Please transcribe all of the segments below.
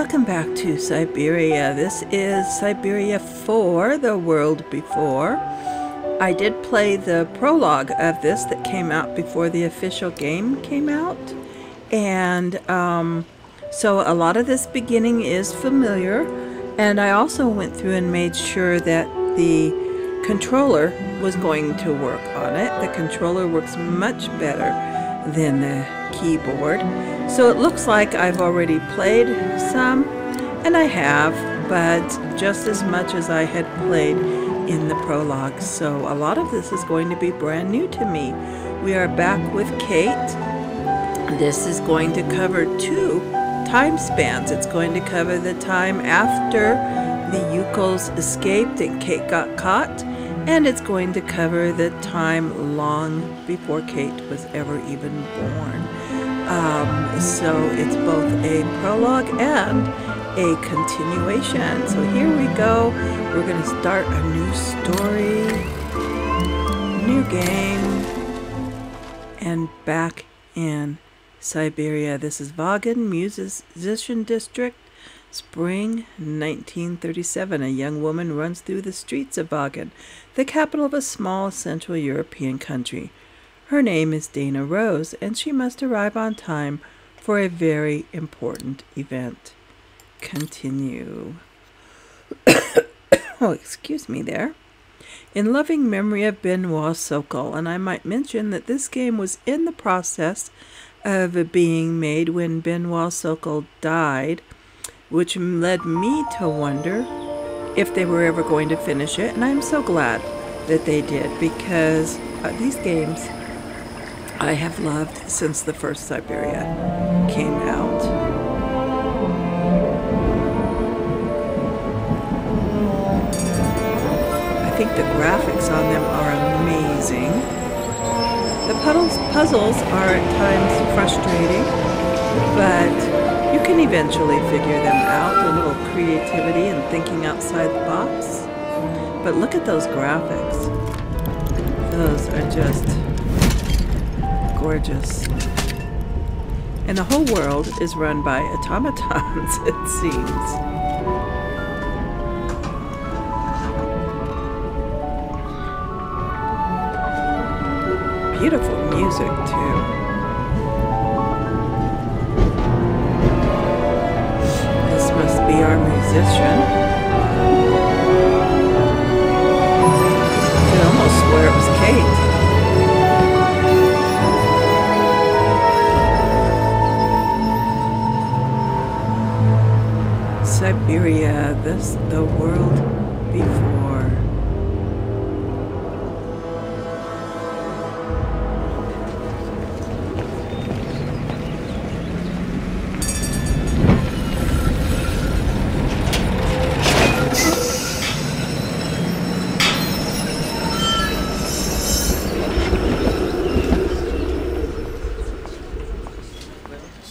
Welcome back to Syberia. This is Syberia 4, The World Before. I did play the prologue of this that came out before the official game came out. And um, so a lot of this beginning is familiar. And I also went through and made sure that the controller was going to work on it. The controller works much better than the keyboard. So it looks like I've already played some, and I have, but just as much as I had played in the prologue. So a lot of this is going to be brand new to me. We are back with Kate. This is going to cover two time spans. It's going to cover the time after the Youkols escaped and Kate got caught, and it's going to cover the time long before Kate was ever even born. Um, so it's both a prologue and a continuation. So here we go. We're going to start a new story, new game, and back in Syberia. This is Vaghen Musician District, spring 1937. A young woman runs through the streets of Vaghen, the capital of a small Central European country. Her name is Dana Roze, and she must arrive on time for a very important event. Continue. oh, excuse me there. In loving memory of Benoit Sokal, and I might mention that this game was in the process of being made when Benoit Sokal died, which led me to wonder if they were ever going to finish it, and I'm so glad that they did because uh, these games I have loved since the first Syberia came out. I think the graphics on them are amazing. The puddles, puzzles are at times frustrating, but you can eventually figure them out. A little creativity and thinking outside the box. But look at those graphics. Those are just gorgeous. And the whole world is run by automatons, it seems. Beautiful music, too. This must be our musician. I could almost swear it was Kate. Syberia, this the world before.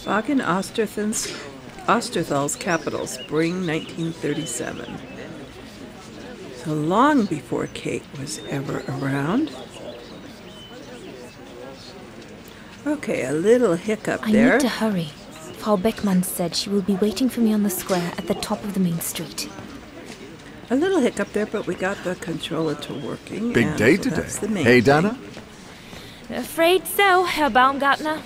Vaghen Osterthan's Osterthal's capital, spring 1937. So long before Kate was ever around. Okay, a little hiccup I there. need to hurry. Frau Beckmann said she will be waiting for me on the square at the top of the main street. A little hiccup there, but we got the controller to working. Big and day so today. that's the Hey, thing. Dana. Afraid so, Herr Baumgartner.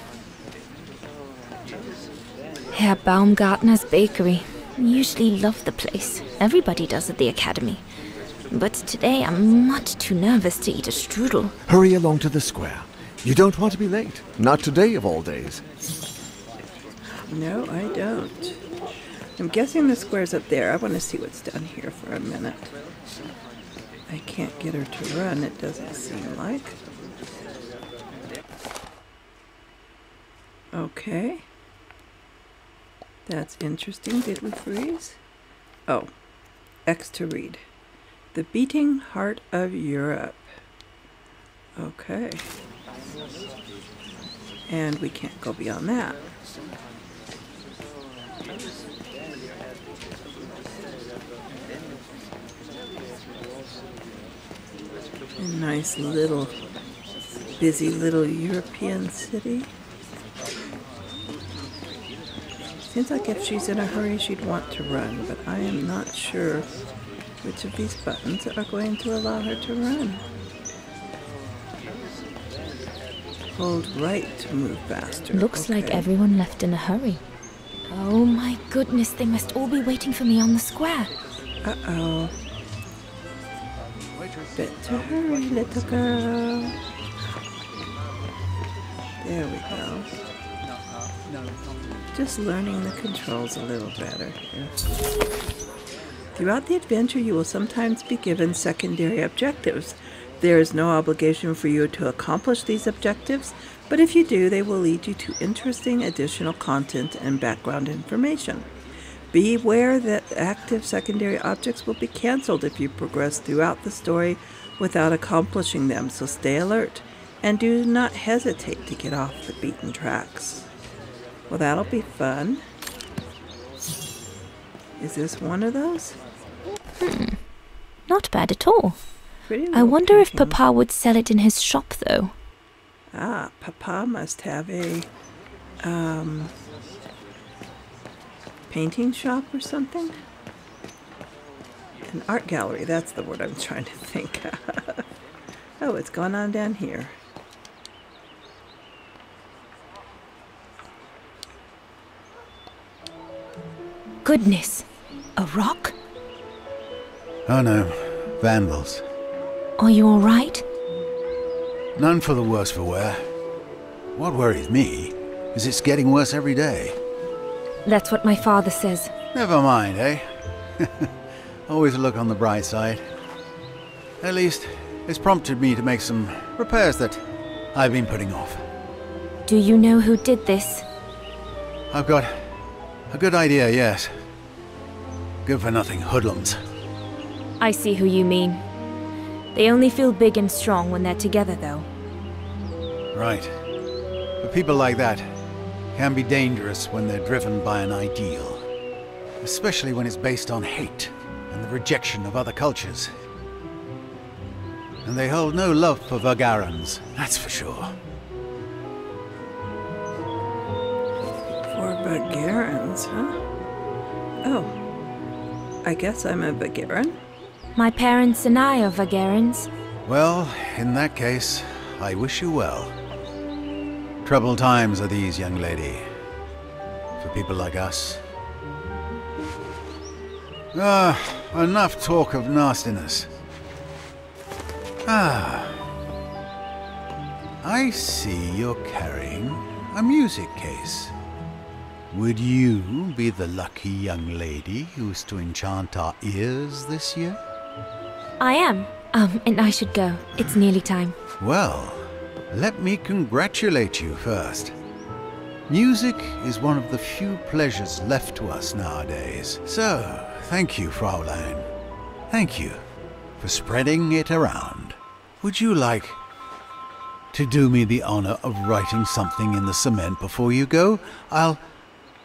Herr Baumgartner's bakery. Usually love the place. Everybody does at the academy. But today I'm much too nervous to eat a strudel. Hurry along to the square. You don't want to be late. Not today of all days. No, I don't. I'm guessing the square's up there. I want to see what's down here for a minute. I can't get her to run, it doesn't seem like. Okay. That's interesting. Did we freeze? Oh, X to read. The Beating Heart of Europe. Okay. And we can't go beyond that. A nice little, busy little European city. Seems like if she's in a hurry, she'd want to run, but I am not sure which of these buttons are going to allow her to run. Hold right to move faster. Looks like everyone left in a hurry. Oh my goodness, they must all be waiting for me on the square. Uh-oh. Bit to hurry, little girl. There we go. Just learning the controls a little better. Throughout the adventure, you will sometimes be given secondary objectives. There is no obligation for you to accomplish these objectives, but if you do, they will lead you to interesting additional content and background information. Beware that active secondary objects will be cancelled if you progress throughout the story without accomplishing them, so stay alert and do not hesitate to get off the beaten tracks. Well, that'll be fun. Is this one of those? Hmm. Not bad at all. Pretty I wonder if. Papa would sell it in his shop, though. Ah, Papa must have a um, painting shop or something. An art gallery, that's the word I'm trying to think of. oh, it's gone on down here. Goodness, a rock? Oh no, vandals. Are you all right? None for the worse for wear. What worries me is it's getting worse every day. That's what my father says. Never mind, eh? Always look on the bright side. At least, it's prompted me to make some repairs that I've been putting off. Do you know who did this? I've got a good idea, yes. Good for nothing hoodlums. I see who you mean. They only feel big and strong when they're together, though. Right. But people like that can be dangerous when they're driven by an ideal. Especially when it's based on hate and the rejection of other cultures. And they hold no love for Vagarans, that's for sure. For huh? Oh, I guess I'm a Bulgarian. My parents and I are Vagarans. Well, in that case, I wish you well. Troubled times are these, young lady. For people like us. Ah, enough talk of nastiness. Ah. I see you're carrying a music case. Would you be the lucky young lady who's to enchant our ears this year? I am. Um, and I should go. It's nearly time. Well, let me congratulate you first. Music is one of the few pleasures left to us nowadays. So, thank you, Fraulein. Thank you for spreading it around. Would you like to do me the honor of writing something in the cement before you go? I'll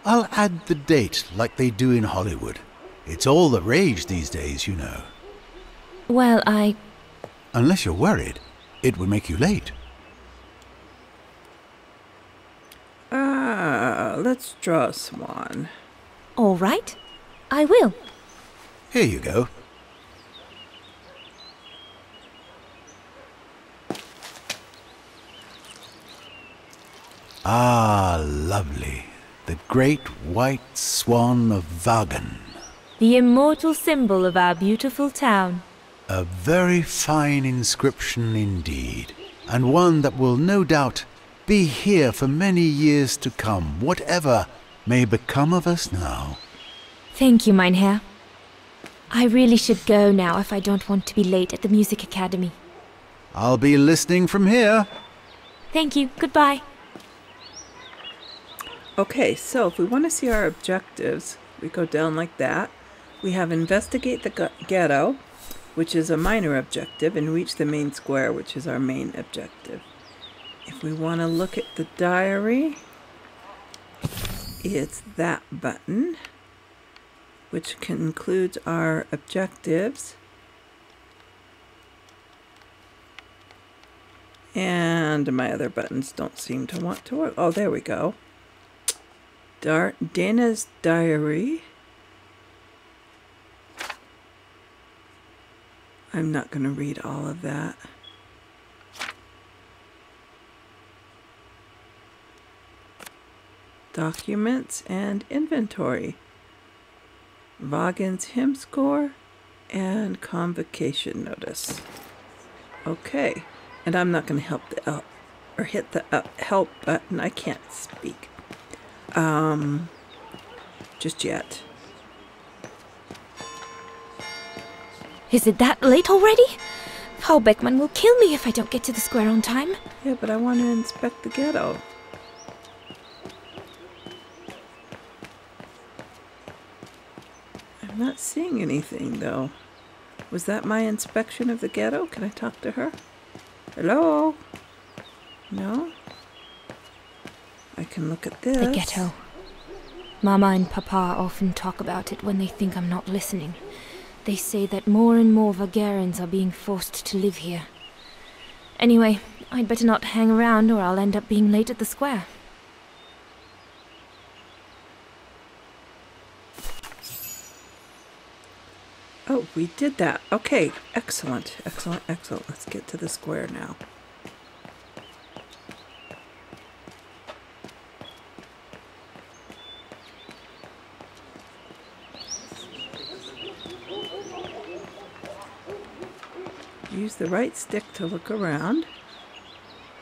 I'll add the date like they do in Hollywood. It's all the rage these days, you know. Well, I. Unless you're worried, it would make you late. Ah, let's draw a swan. All right. I will. Here you go. Ah, lovely. The great white swan of Vaghen. The immortal symbol of our beautiful town. A very fine inscription indeed, and one that will no doubt be here for many years to come, whatever may become of us now. Thank you, mein Herr. I really should go now if I don't want to be late at the Music Academy. I'll be listening from here. Thank you. Goodbye. Okay, so if we want to see our objectives, we go down like that. We have investigate the ghetto, which is a minor objective, and reach the main square, which is our main objective. If we want to look at the diary, it's that button, which concludes our objectives. And my other buttons don't seem to want to work. Oh, there we go. Dar- Dana's diary. I'm not going to read all of that. Documents and inventory. Vaghen's hymn score and convocation notice. Okay, and I'm not going to help the uh, or hit the uh, help button. I can't speak. Um, just yet. Is it that late already? Paul Beckmann will kill me if I don't get to the square on time. Yeah, but I want to inspect the ghetto. I'm not seeing anything though. Was that my inspection of the ghetto? Can I talk to her? Hello? No? I can look at this. The ghetto. Mama and Papa often talk about it when they think I'm not listening. They say that more and more Vagarans are being forced to live here. Anyway, I'd better not hang around or I'll end up being late at the square. Oh, we did that. Okay, excellent, excellent, excellent. Let's get to the square now. Use the right stick to look around.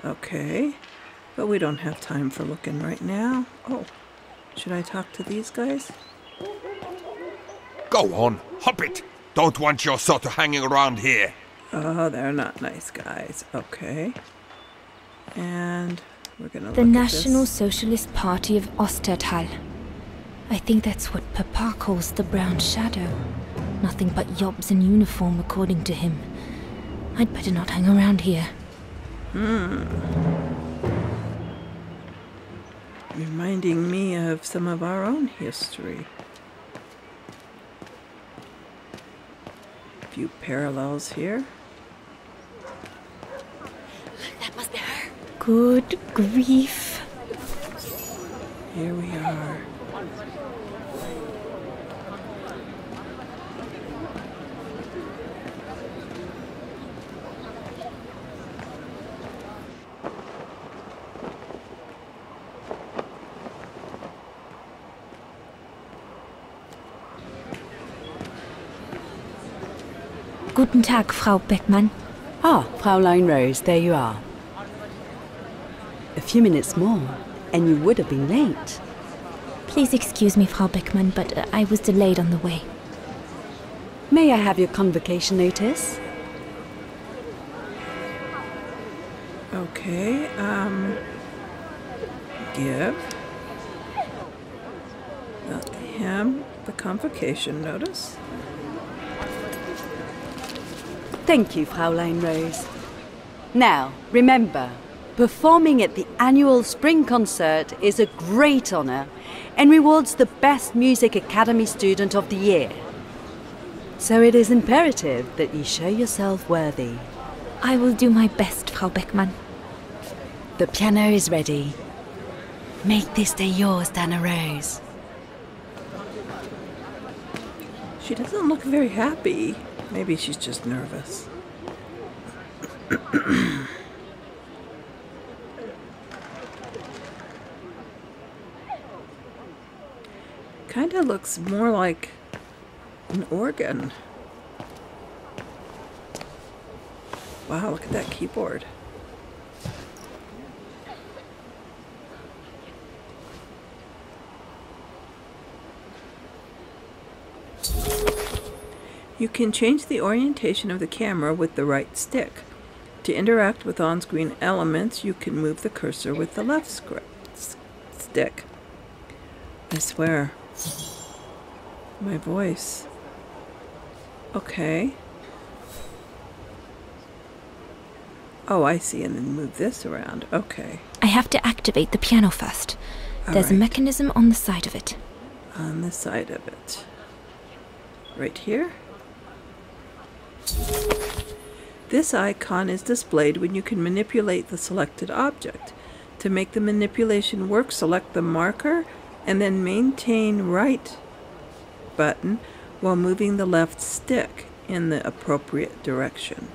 Okay, but we don't have time for looking right now. Oh, should I talk to these guys? Go on, hop it. Don't want your sort of hanging around here. Oh, they're not nice guys. Okay. And we're gonna The look National at this. Socialist Party of Osterthal. I think that's what Papa calls the Brown Shadow. Nothing but yobs in uniform, according to him. I'd better not hang around here. Hmm. Reminding me of some of our own history. A few parallels here. That must be her. Good grief. Here we are. Guten Tag, Frau Beckmann. Ah, Fraulein Roze, there you are. A few minutes more, and you would have been late. Please excuse me, Frau Beckmann, but uh, I was delayed on the way. May I have your convocation notice? Okay, um. Give. the- him the convocation notice. Thank you, Fraulein Roze. Now, remember, performing at the annual spring concert is a great honor and rewards the best Music Academy student of the year. So it is imperative that you show yourself worthy. I will do my best, Frau Beckmann. The piano is ready. Make this day yours, Dana Roze. She doesn't look very happy. Maybe she's just nervous. kind of looks more like an organ. Wow, look at that keyboard. You can change the orientation of the camera with the right stick. To interact with on-screen elements, you can move the cursor with the left stick. I swear. My voice. Okay. Oh, I see, and then move this around. Okay. I have to activate the piano first. There's a mechanism on the side of it. on the side of it. Right here. This icon is displayed when you can manipulate the selected object. To make the manipulation work, select the marker and then maintain right button while moving the left stick in the appropriate direction.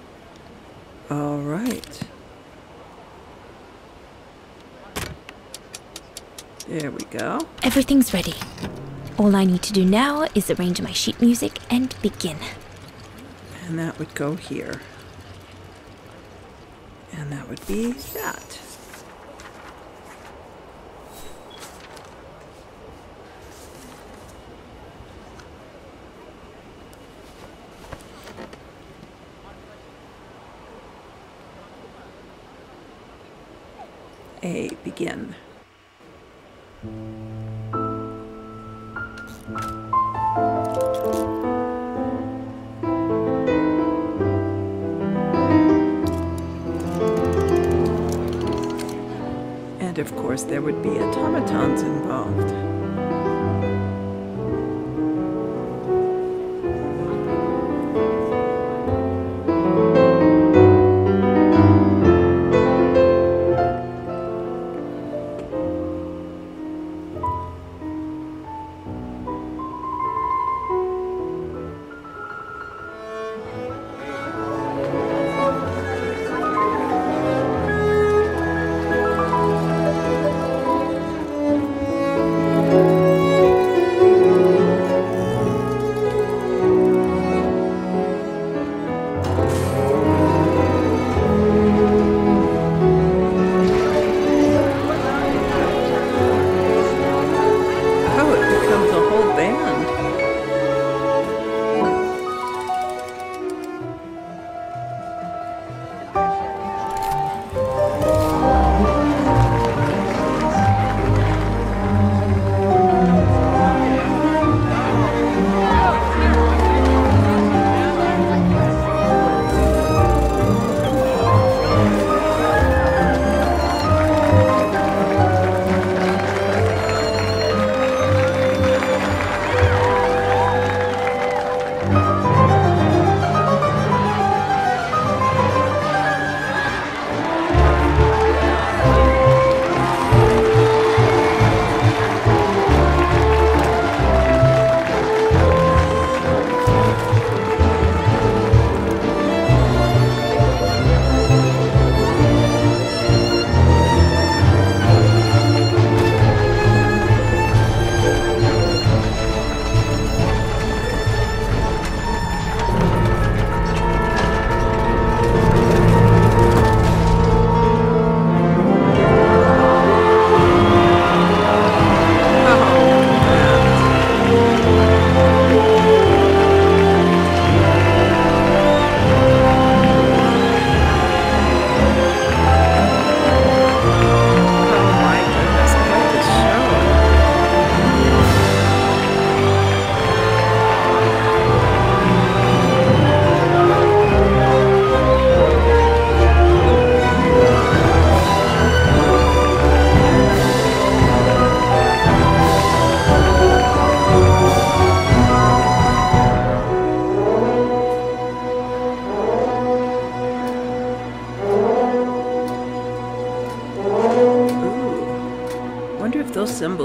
All right. There we go. Everything's ready. All I need to do now is arrange my sheet music and begin. And that would go here. And that would be that. A begin. Of course, there would be automatons involved.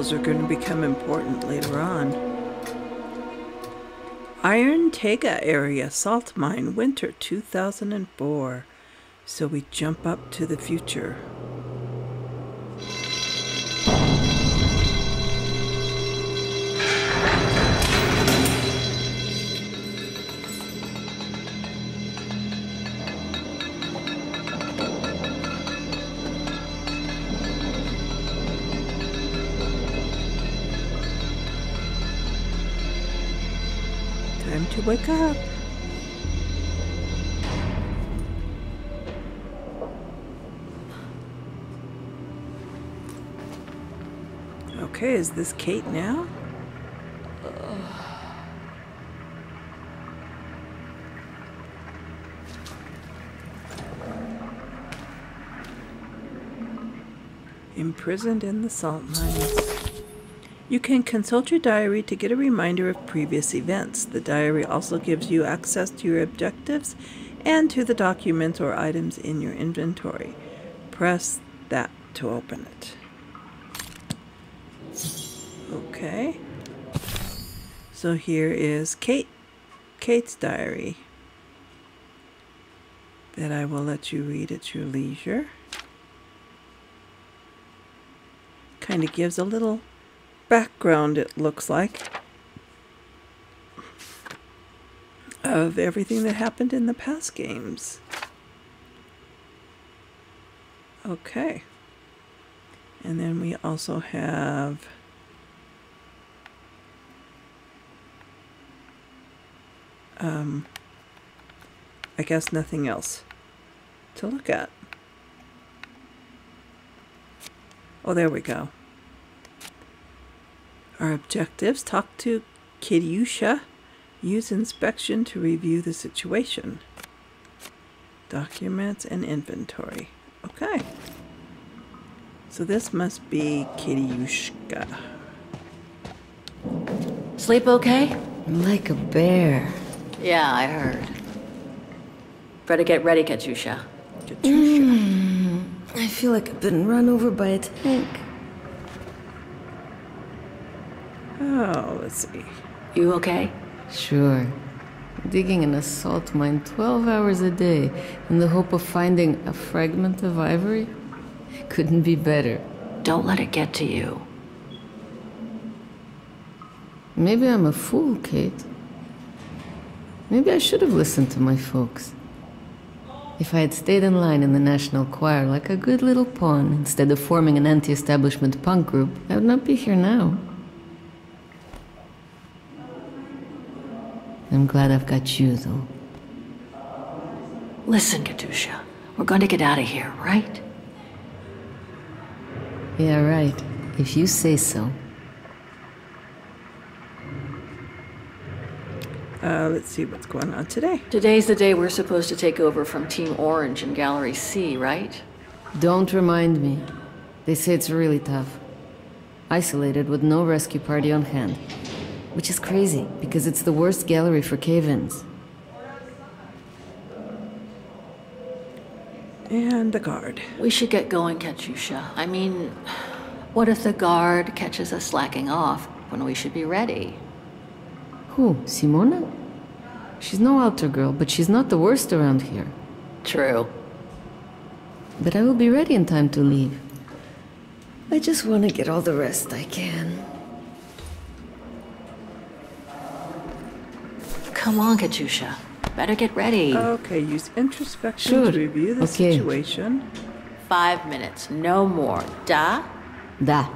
Those are going to become important later on. Iron Tega area, salt mine, winter 2004. So we jump up to the future. Wake up. Okay, is this Kate now? Imprisoned in the salt mines. You can consult your diary to get a reminder of previous events. The diary also gives you access to your objectives and to the documents or items in your inventory. Press that to open it. Okay. So here is Kate, Kate's diary that I will let you read at your leisure. Kind of gives a little background, it looks like, of everything that happened in the past games. Okay. And then we also have um, I guess nothing else to look at. Oh, there we go. Our objectives talk to Kiryusha, use inspection to review the situation, documents and inventory. Okay. So this must be Kiryushka. Sleep okay? Like a bear. Yeah, I heard. Better get ready, Katyusha. Katyusha. I feel like I've been run over by a tank. Oh, let's see. You okay? Sure. Digging an assault mine 12 hours a day in the hope of finding a fragment of ivory? Couldn't be better. Don't let it get to you. Maybe I'm a fool, Kate. Maybe I should have listened to my folks. If I had stayed in line in the National Choir like a good little pawn instead of forming an anti establishment punk group, I would not be here now. I'm glad I've got you, though. Listen, Katyusha. We're going to get out of here, right? Yeah, right. If you say so. Uh, let's see what's going on today. Today's the day we're supposed to take over from Team Orange in Gallery C, right? Don't remind me. They say it's really tough. Isolated with no rescue party on hand. Which is crazy, because it's the worst gallery for cave-ins. And the guard. We should get going, Katyusha. I mean, what if the guard catches us slacking off when we should be ready? Who? Simona? She's no altar girl, but she's not the worst around here. True. But I will be ready in time to leave. I just want to get all the rest I can. Come on, Katyusha. Better get ready. Okay, use introspection Sure. to review the Okay. situation. Five minutes, no more. Da? Da.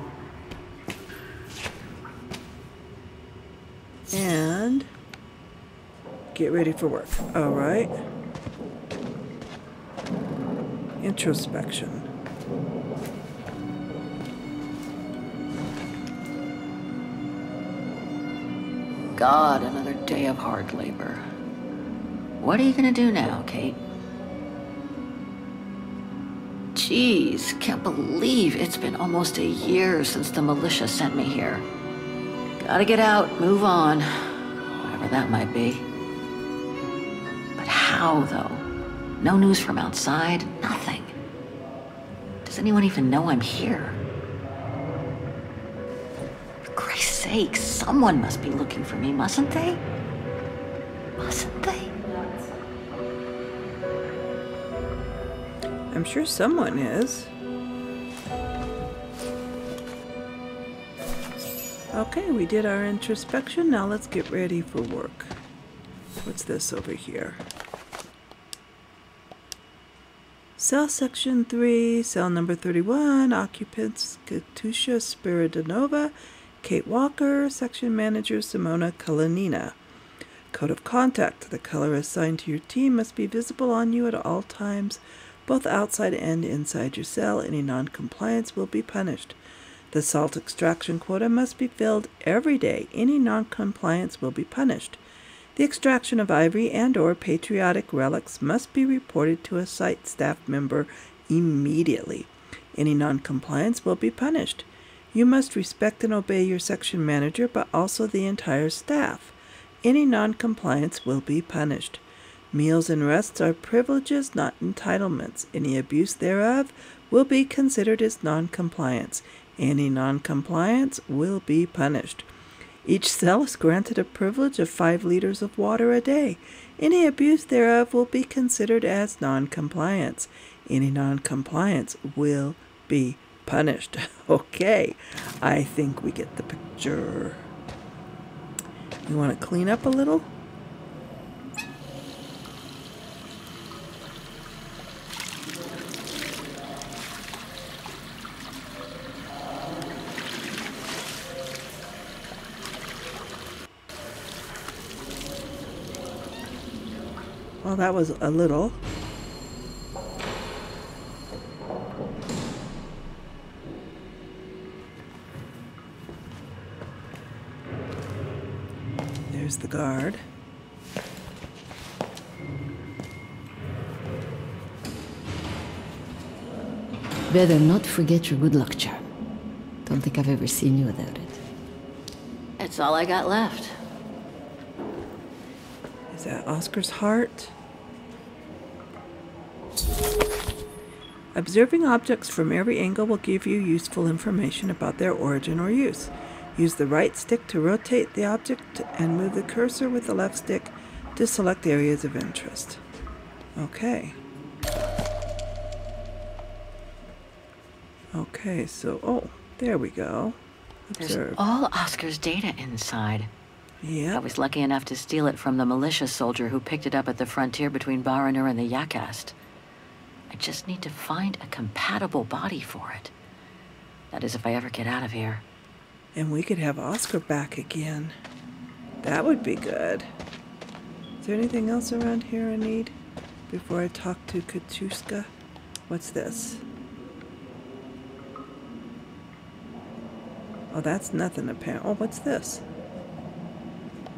And get ready for work. All right. Introspection. God, another day of hard labor. What are you gonna do now, Kate? Jeez, can't believe it's been almost a year since the militia sent me here. Gotta get out, move on, whatever that might be. But how, though? No news from outside, nothing. Does anyone even know I'm here? For Christ's sake, someone must be looking for me, mustn't they? I'm sure someone is. Okay, we did our introspection. Now let's get ready for work. What's this over here? Cell section 3, cell number 31, occupants Katyusha Spiridonova, Kate Walker, section manager Simona Kalanina. Code of contact. The color assigned to your team must be visible on you at all times, both outside and inside your cell. Any non-compliance will be punished. The salt extraction quota must be filled every day. Any non-compliance will be punished. The extraction of ivory and or patriotic relics must be reported to a site staff member immediately. Any non-compliance will be punished. You must respect and obey your section manager, but also the entire staff. Any non-compliance will be punished. Meals and rests are privileges, not entitlements. Any abuse thereof will be considered as noncompliance. Any noncompliance will be punished. Each cell is granted a privilege of five liters of water a day. Any abuse thereof will be considered as noncompliance. Any noncompliance will be punished. Okay, I think we get the picture. You want to clean up a little? Well, that was a little. There's the guard. Better not forget your good luck charm. Don't think I've ever seen you without it. It's all I got left. Is that Oscar's heart? Observing objects from every angle will give you useful information about their origin or use. Use the right stick to rotate the object and move the cursor with the left stick to select areas of interest. Okay. Okay, so, oh, there we go. There's all Oscar's data inside. Yeah. I was lucky enough to steal it from the militia soldier who picked it up at the frontier between Baranur and the Yakast. Just need to find a compatible body for it. That is, if I ever get out of here. And we could have Oscar back again. That would be good. Is there anything else around here I need before I talk to Kachuska? What's this? Oh, that's nothing apparent. Oh, what's this?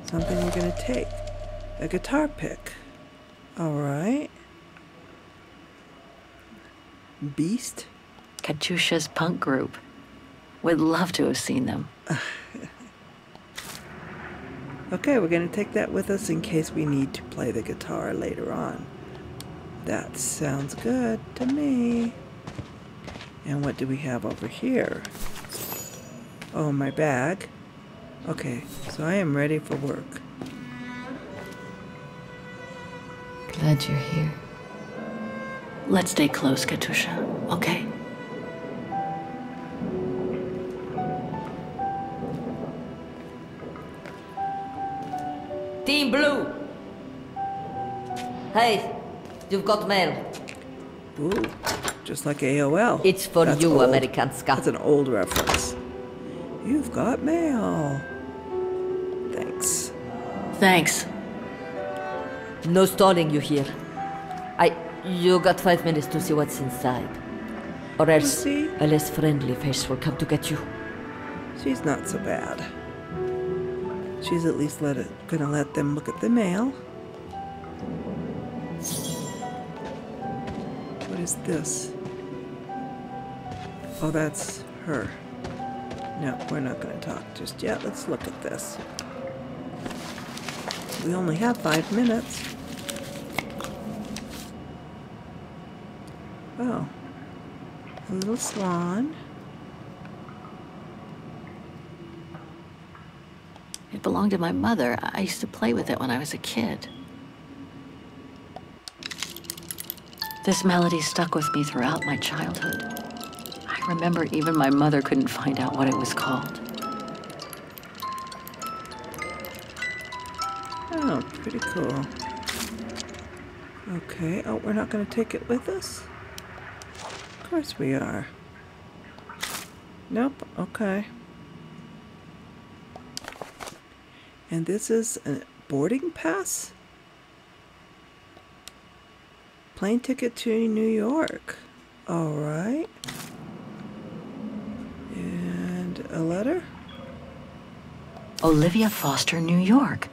Something we're gonna take. A guitar pick. Alright. Beast? Katyusha's punk group. Would love to have seen them. Okay, we're going to take that with us in case we need to play the guitar later on. That sounds good to me. And what do we have over here? Oh, my bag. Okay, so I am ready for work. Glad you're here. Let's stay close, Katyusha, okay? Team Blue! Hey, you've got mail. Ooh, just like AOL. It's for That's you, old. Scott. That's an old reference. You've got mail. Thanks. Thanks. No stalling you here. You got five minutes to see what's inside. Or else see. a less friendly face will come to get you. She's not so bad. She's at least let it, gonna let them look at the mail. What is this? Oh, that's her. No, we're not gonna talk just yet. Let's look at this. We only have five minutes. Oh. A little swan. It belonged to my mother. I used to play with it when I was a kid. This melody stuck with me throughout my childhood. I remember even my mother couldn't find out what it was called. Oh, pretty cool. Okay. Oh, we're not going to take it with us? Of course we are. Nope. Okay. And this is a boarding pass? Plane ticket to New York. All right. And a letter? Olivia Foster, New York.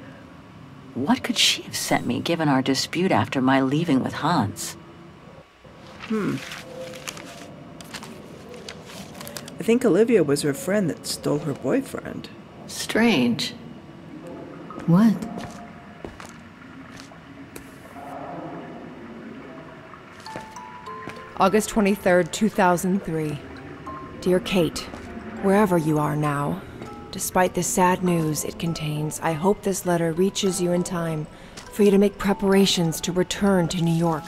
What could she have sent me given our dispute after my leaving with Hans? I think Olivia was her friend that stole her boyfriend. Strange. What? August 23rd, 2003. Dear Kate, wherever you are now, despite the sad news it contains, I hope this letter reaches you in time for you to make preparations to return to New York.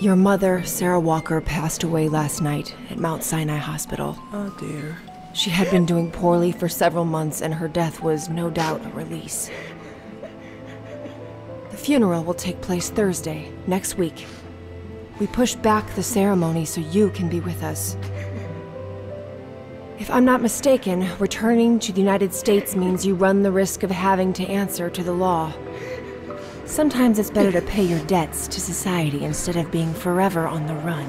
Your mother, Sarah Walker, passed away last night at Mount Sinai Hospital. Oh dear. She had been doing poorly for several months, and her death was no doubt a release. The funeral will take place Thursday, next week. We pushed back the ceremony so you can be with us. If I'm not mistaken, returning to the United States means you run the risk of having to answer to the law. Sometimes it's better to pay your debts to society instead of being forever on the run.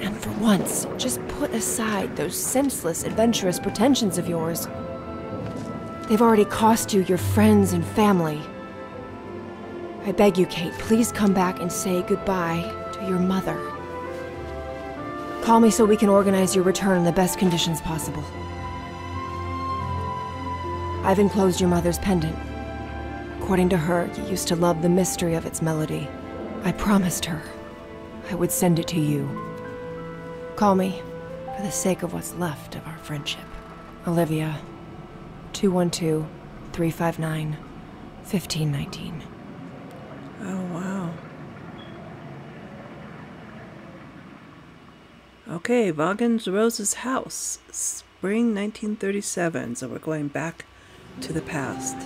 And for once, just put aside those senseless, adventurous pretensions of yours. They've already cost you your friends and family. I beg you, Kate, please come back and say goodbye to your mother. Call me so we can organize your return in the best conditions possible. I've enclosed your mother's pendant. According to her, you used to love the mystery of its melody. I promised her I would send it to you. Call me, for the sake of what's left of our friendship. Olivia, 212 359 1519. Oh, wow. Okay, Vaghen's Roze's house, spring 1937. So we're going back to the past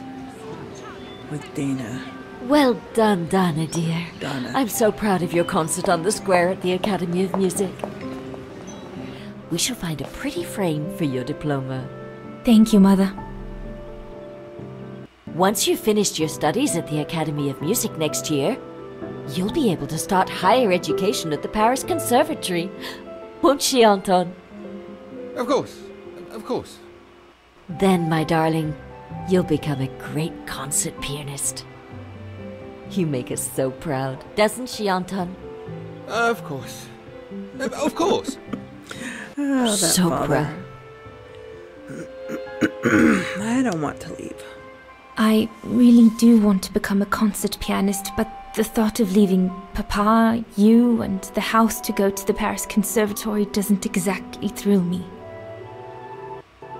with Dana. Well done, Dana, dear. Dana. I'm so proud of your concert on the square at the Academy of Music. We shall find a pretty frame for your diploma. Thank you, Mother. Once you've finished your studies at the Academy of Music next year, you'll be able to start higher education at the Paris Conservatory. Won't she, Anton? Of course. Of course. Then, my darling, you'll become a great concert pianist. You make us so proud, doesn't she, Anton? Of course. Of of course. Oh, that so father. proud. I don't want to leave. I really do want to become a concert pianist, but the thought of leaving Papa, you, and the house to go to the Paris Conservatory doesn't exactly thrill me.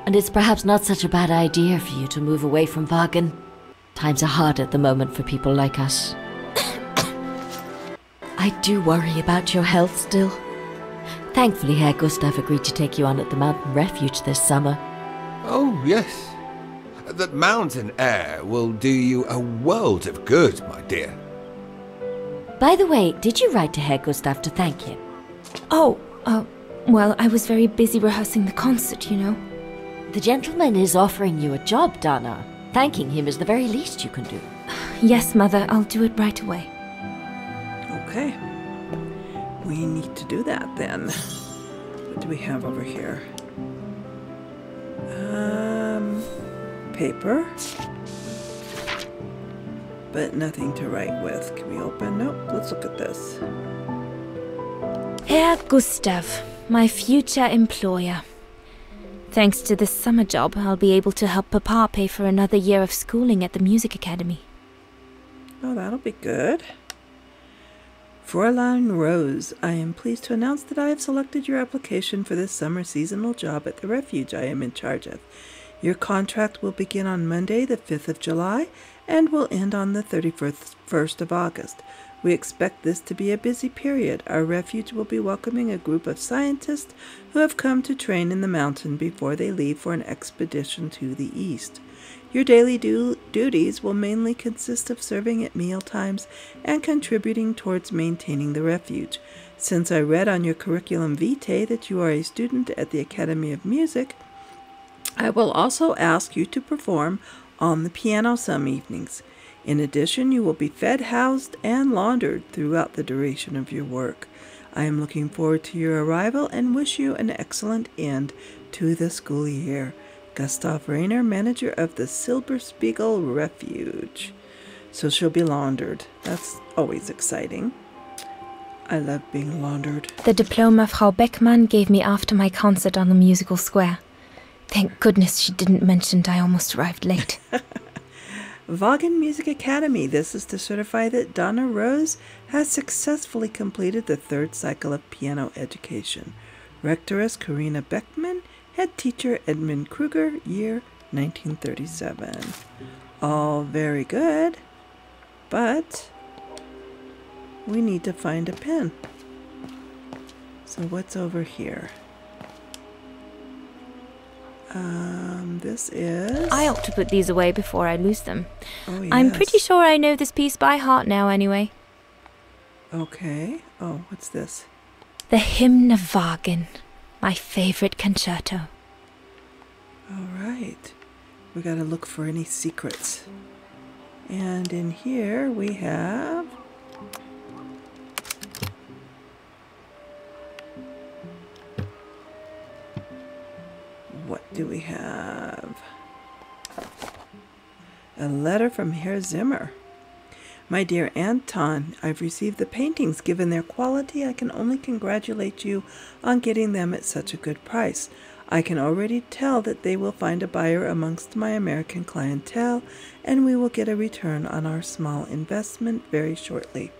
And it's perhaps not such a bad idea for you to move away from Vaghen. Times are hard at the moment for people like us. I do worry about your health still. Thankfully, Herr Gustav agreed to take you on at the mountain refuge this summer. Oh, yes. That mountain air will do you a world of good, my dear. By the way, did you write to Herr Gustav to thank him? Oh, uh, well, I was very busy rehearsing the concert, you know. The gentleman is offering you a job, Dana. Thanking him is the very least you can do. Yes, Mother, I'll do it right away. Okay. We need to do that then. What do we have over here? Um, paper. But nothing to write with. Can we open? Nope. Let's look at this. Herr Gustav, my future employer. Thanks to this summer job, I'll be able to help Papa pay for another year of schooling at the music academy. Oh, that'll be good. Fräulein Roze, I am pleased to announce that I have selected your application for this summer seasonal job at the refuge I am in charge of. Your contract will begin on Monday, the 5th of July, and will end on the 31st of August. We expect this to be a busy period. Our refuge will be welcoming a group of scientists who have come to train in the mountain before they leave for an expedition to the east. Your daily du- duties will mainly consist of serving at meal times and contributing towards maintaining the refuge. Since I read on your curriculum vitae that you are a student at the Academy of Music, I will also ask you to perform on the piano some evenings. In addition, you will be fed, housed, and laundered throughout the duration of your work. I am looking forward to your arrival and wish you an excellent end to the school year. Gustav Rayner, manager of the Silberspiegel Refuge. So she'll be laundered. That's always exciting. I love being laundered. The diploma Frau Beckmann gave me after my concert on the musical square. Thank goodness she didn't mention I almost arrived late. Vaghen Music Academy. This is to certify that Dana Roze has successfully completed the third cycle of piano education. Rectoress Karina Beckmann, head teacher Edmund Kruger, year 1937. All very good, but we need to find a pen. So what's over here? Um, this is. I ought to put these away before I lose them. Oh, yes. I'm pretty sure I know this piece by heart now, anyway. Okay. Oh, what's this? The Hymn of Vaghen, my favorite concerto. All right. We got to look for any secrets. And in here we have. Do we have? A letter from Herr Zimmer. My dear Anton, I've received the paintings. Given their quality, I can only congratulate you on getting them at such a good price. I can already tell that they will find a buyer amongst my American clientele, and we will get a return on our small investment very shortly.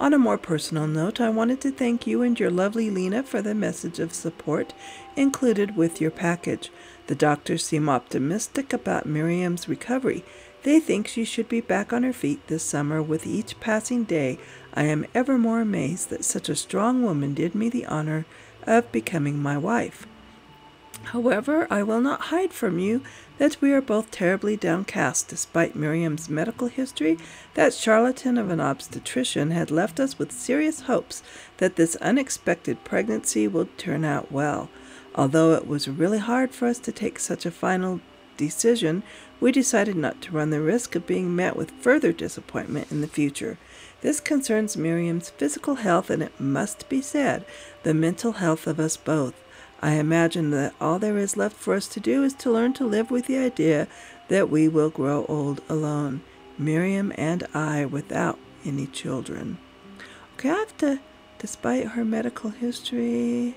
On a more personal note, I wanted to thank you and your lovely Lena for the message of support included with your package. The doctors seem optimistic about Miriam's recovery. They think she should be back on her feet this summer. With each passing day, I am ever more amazed that such a strong woman did me the honor of becoming my wife. However, I will not hide from you that we are both terribly downcast despite Miriam's medical history. That charlatan of an obstetrician had left us with serious hopes that this unexpected pregnancy will turn out well. Although it was really hard for us to take such a final decision, we decided not to run the risk of being met with further disappointment in the future. This concerns Miriam's physical health, and it must be said, the mental health of us both. I imagine that all there is left for us to do is to learn to live with the idea that we will grow old alone, Miriam and I, without any children. Okay, I have to, despite her medical history,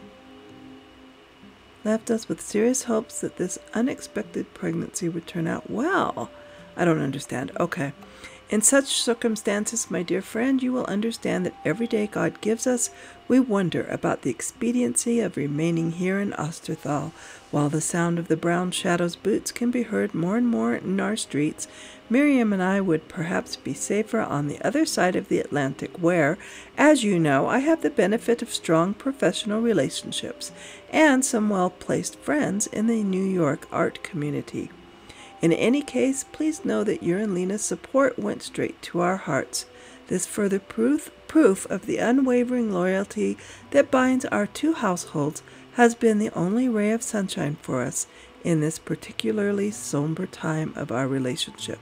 left us with serious hopes that this unexpected pregnancy would turn out well. I don't understand. Okay. In such circumstances, my dear friend, you will understand that every day God gives us, we wonder about the expediency of remaining here in Osterthal. While the sound of the brown shadow's boots can be heard more and more in our streets, Miriam and I would perhaps be safer on the other side of the Atlantic, where, as you know, I have the benefit of strong professional relationships and some well placed friends in the New York art community. In any case, please know that your and Lena's support went straight to our hearts. This further proof, proof of the unwavering loyalty that binds our two households has been the only ray of sunshine for us in this particularly somber time of our relationship.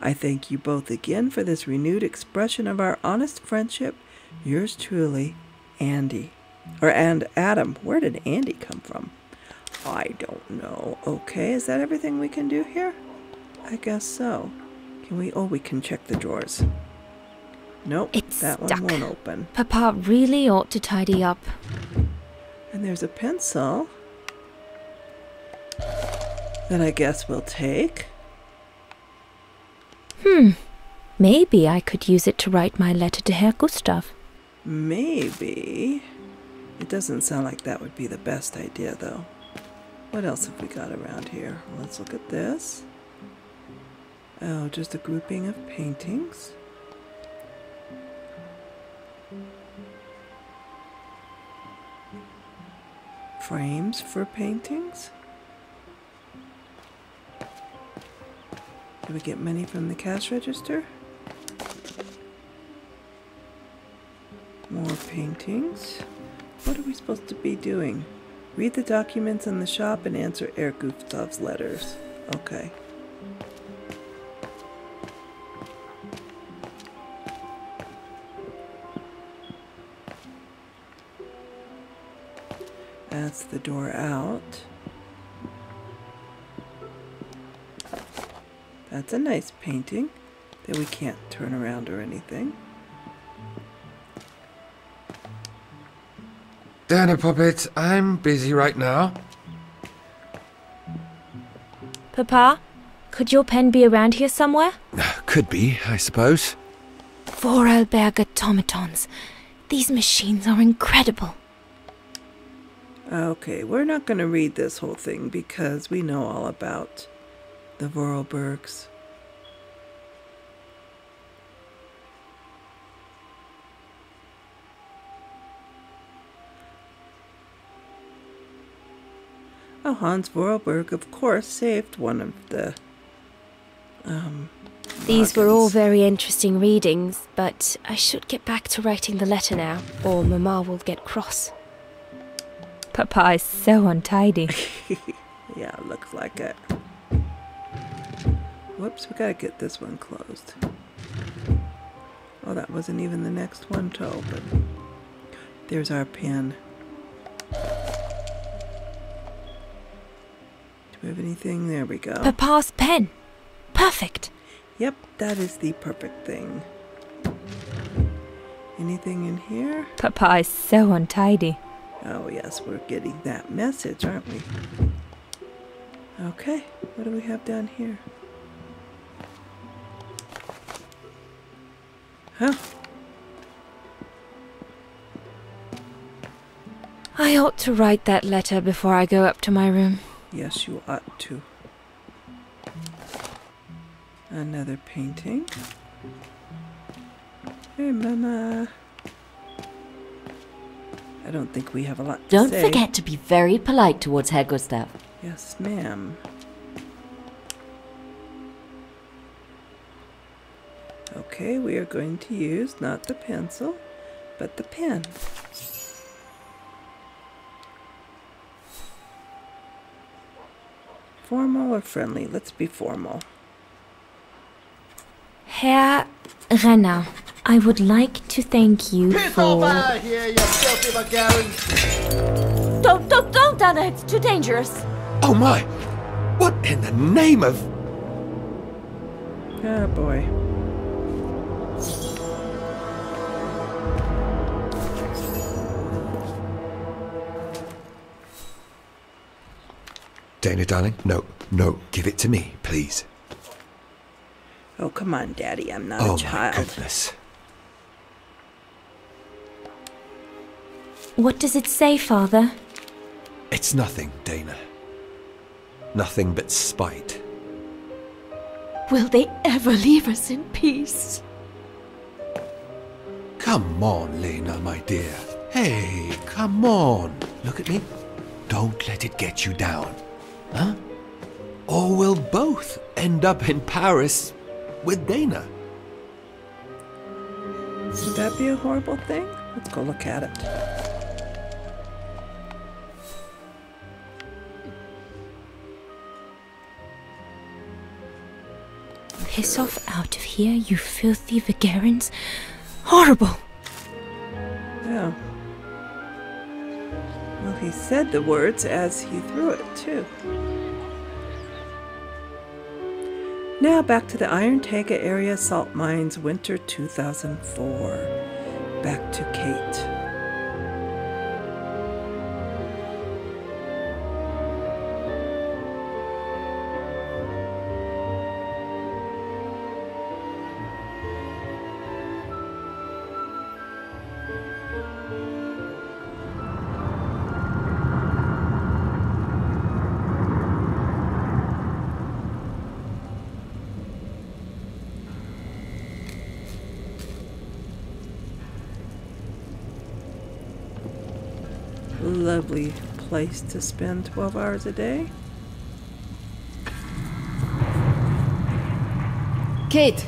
I thank you both again for this renewed expression of our honest friendship. Yours truly, Andy. Or and Adam. Where did Andy come from? I don't know. Okay, is that everything we can do here? I guess so. Can we? Oh, we can check the drawers. Nope, It's that stuck. one won't open. Papa really ought to tidy up. And there's a pencil that I guess we'll take. Hmm. Maybe I could use it to write my letter to Herr Gustav. Maybe. It doesn't sound like that would be the best idea, though. What else have we got around here? Let's look at this. Oh, just a grouping of paintings. Frames for paintings. Did we get money from the cash register? More paintings. What are we supposed to be doing? Read the documents in the shop and answer Herr Gustav's letters. Okay. That's the door out. That's a nice painting that we can't turn around or anything. Dana Puppet, I'm busy right now. Papa, could your pen be around here somewhere? Could be, I suppose. Voralberg automatons. These machines are incredible. Okay, we're not going to read this whole thing because we know all about the Voralbergs. Oh, Hans Voralberg, of course, saved one of the. Um, These were all very interesting readings, but I should get back to writing the letter now, or Mama will get cross. Papa is so untidy. Yeah, looks like it. Whoops, we gotta get this one closed. Oh, that wasn't even the next one to open. There's our pen. Do we have anything? There we go. Papa's pen. Perfect. Yep, that is the perfect thing. Anything in here? Papa is so untidy. Oh, yes, we're getting that message, aren't we? Okay, what do we have down here? Huh? I ought to write that letter before I go up to my room. Yes, you ought to. Another painting. Hey, Mama. I don't think we have a lot to Don't say. forget to be very polite towards Herr Gustav. Yes, ma'am. Okay, we are going to use not the pencil, but the pen. Formal or friendly? Let's be formal. Herr Renner, I would like to thank you for. here, you filthy Bulgarians! Don't, don't, don't, Anna, it's too dangerous. Oh my! What in the name of. Oh boy. Dana, darling, no, no, give it to me, please. Oh, come on, Daddy. I'm not oh a my child. goodness. What does it say, Father? It's nothing, Dana. Nothing but spite. Will they ever leave us in peace? Come on, Lena, my dear. Hey, come on. Look at me. Don't let it get you down. Huh? Or we'll both end up in Paris with Dana. Would that be a horrible thing? Let's go look at it. Piss off out of here, you filthy Vagarans. Horrible! Yeah. Well, he said the words as he threw it, too. Now back to the Iron Tega area salt mines, winter 2004. Back to Kate. Place to spend 12 hours a day. Kate!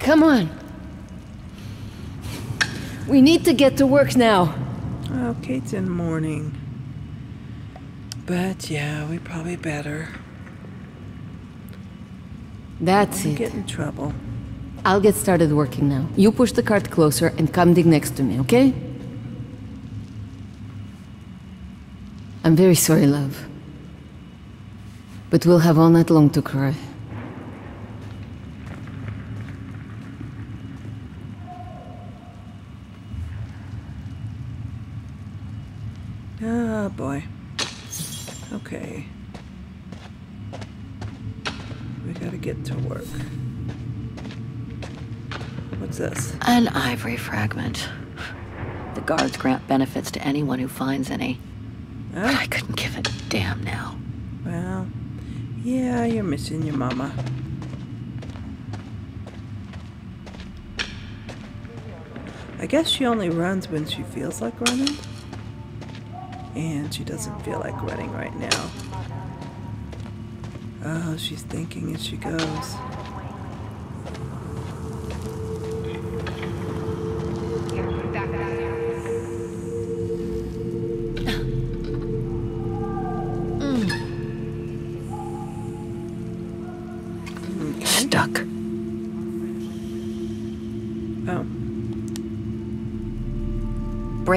Come on! We need to get to work now. Oh, Kate's in mourning. But yeah, we probably better. That's it. Get in trouble. I'll get started working now. You push the cart closer and come dig next to me, okay? I'm very sorry, love. But we'll have all night long to cry. Oh boy. Okay. We gotta get to work. What's this? An ivory fragment. The guards grant benefits to anyone who finds any. But I couldn't give now. Well, yeah, you're missing your mama. I guess she only runs when she feels like running. And she doesn't feel like running right now. Oh, she's thinking as she goes.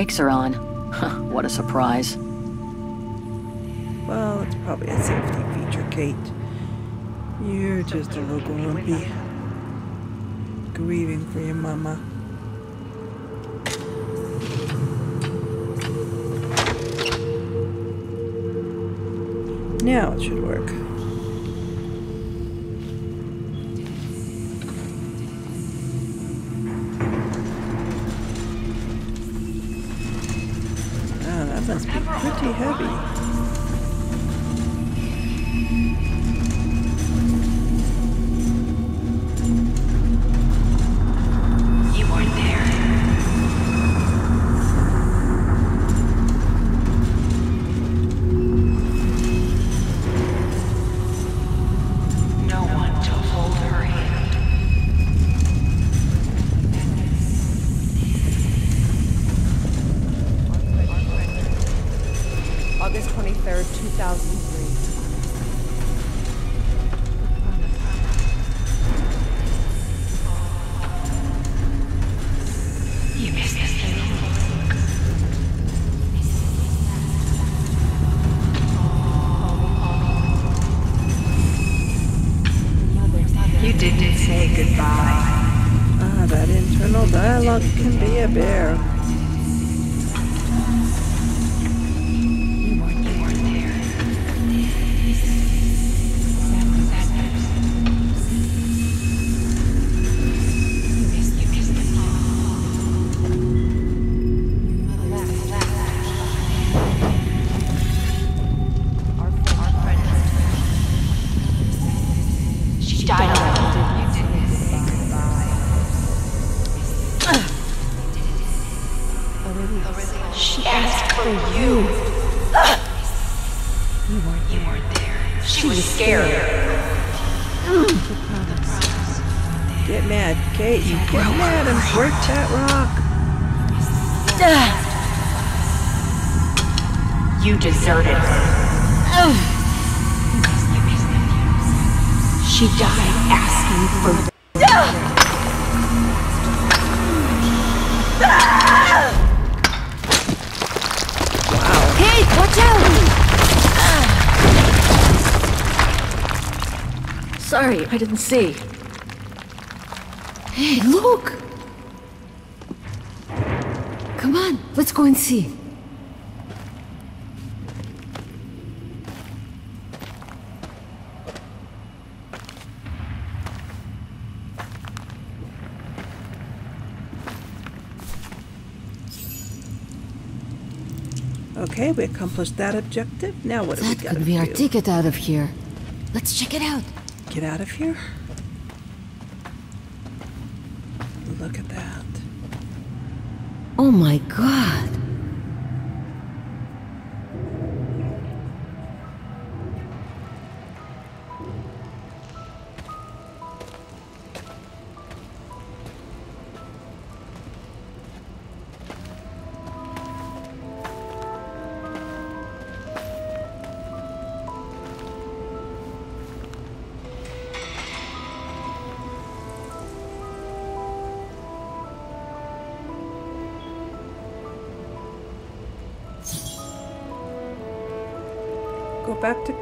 Brakes are on. What a surprise. Well, it's probably a safety feature, Kate. You're just a little grumpy. Grieving for your mama. Now it should work. Sorry, I didn't see. Hey, look! Come on, let's go and see. Okay, we accomplished that objective. Now what do we gotta could be our do? ticket out of here. Let's check it out. Get out of here.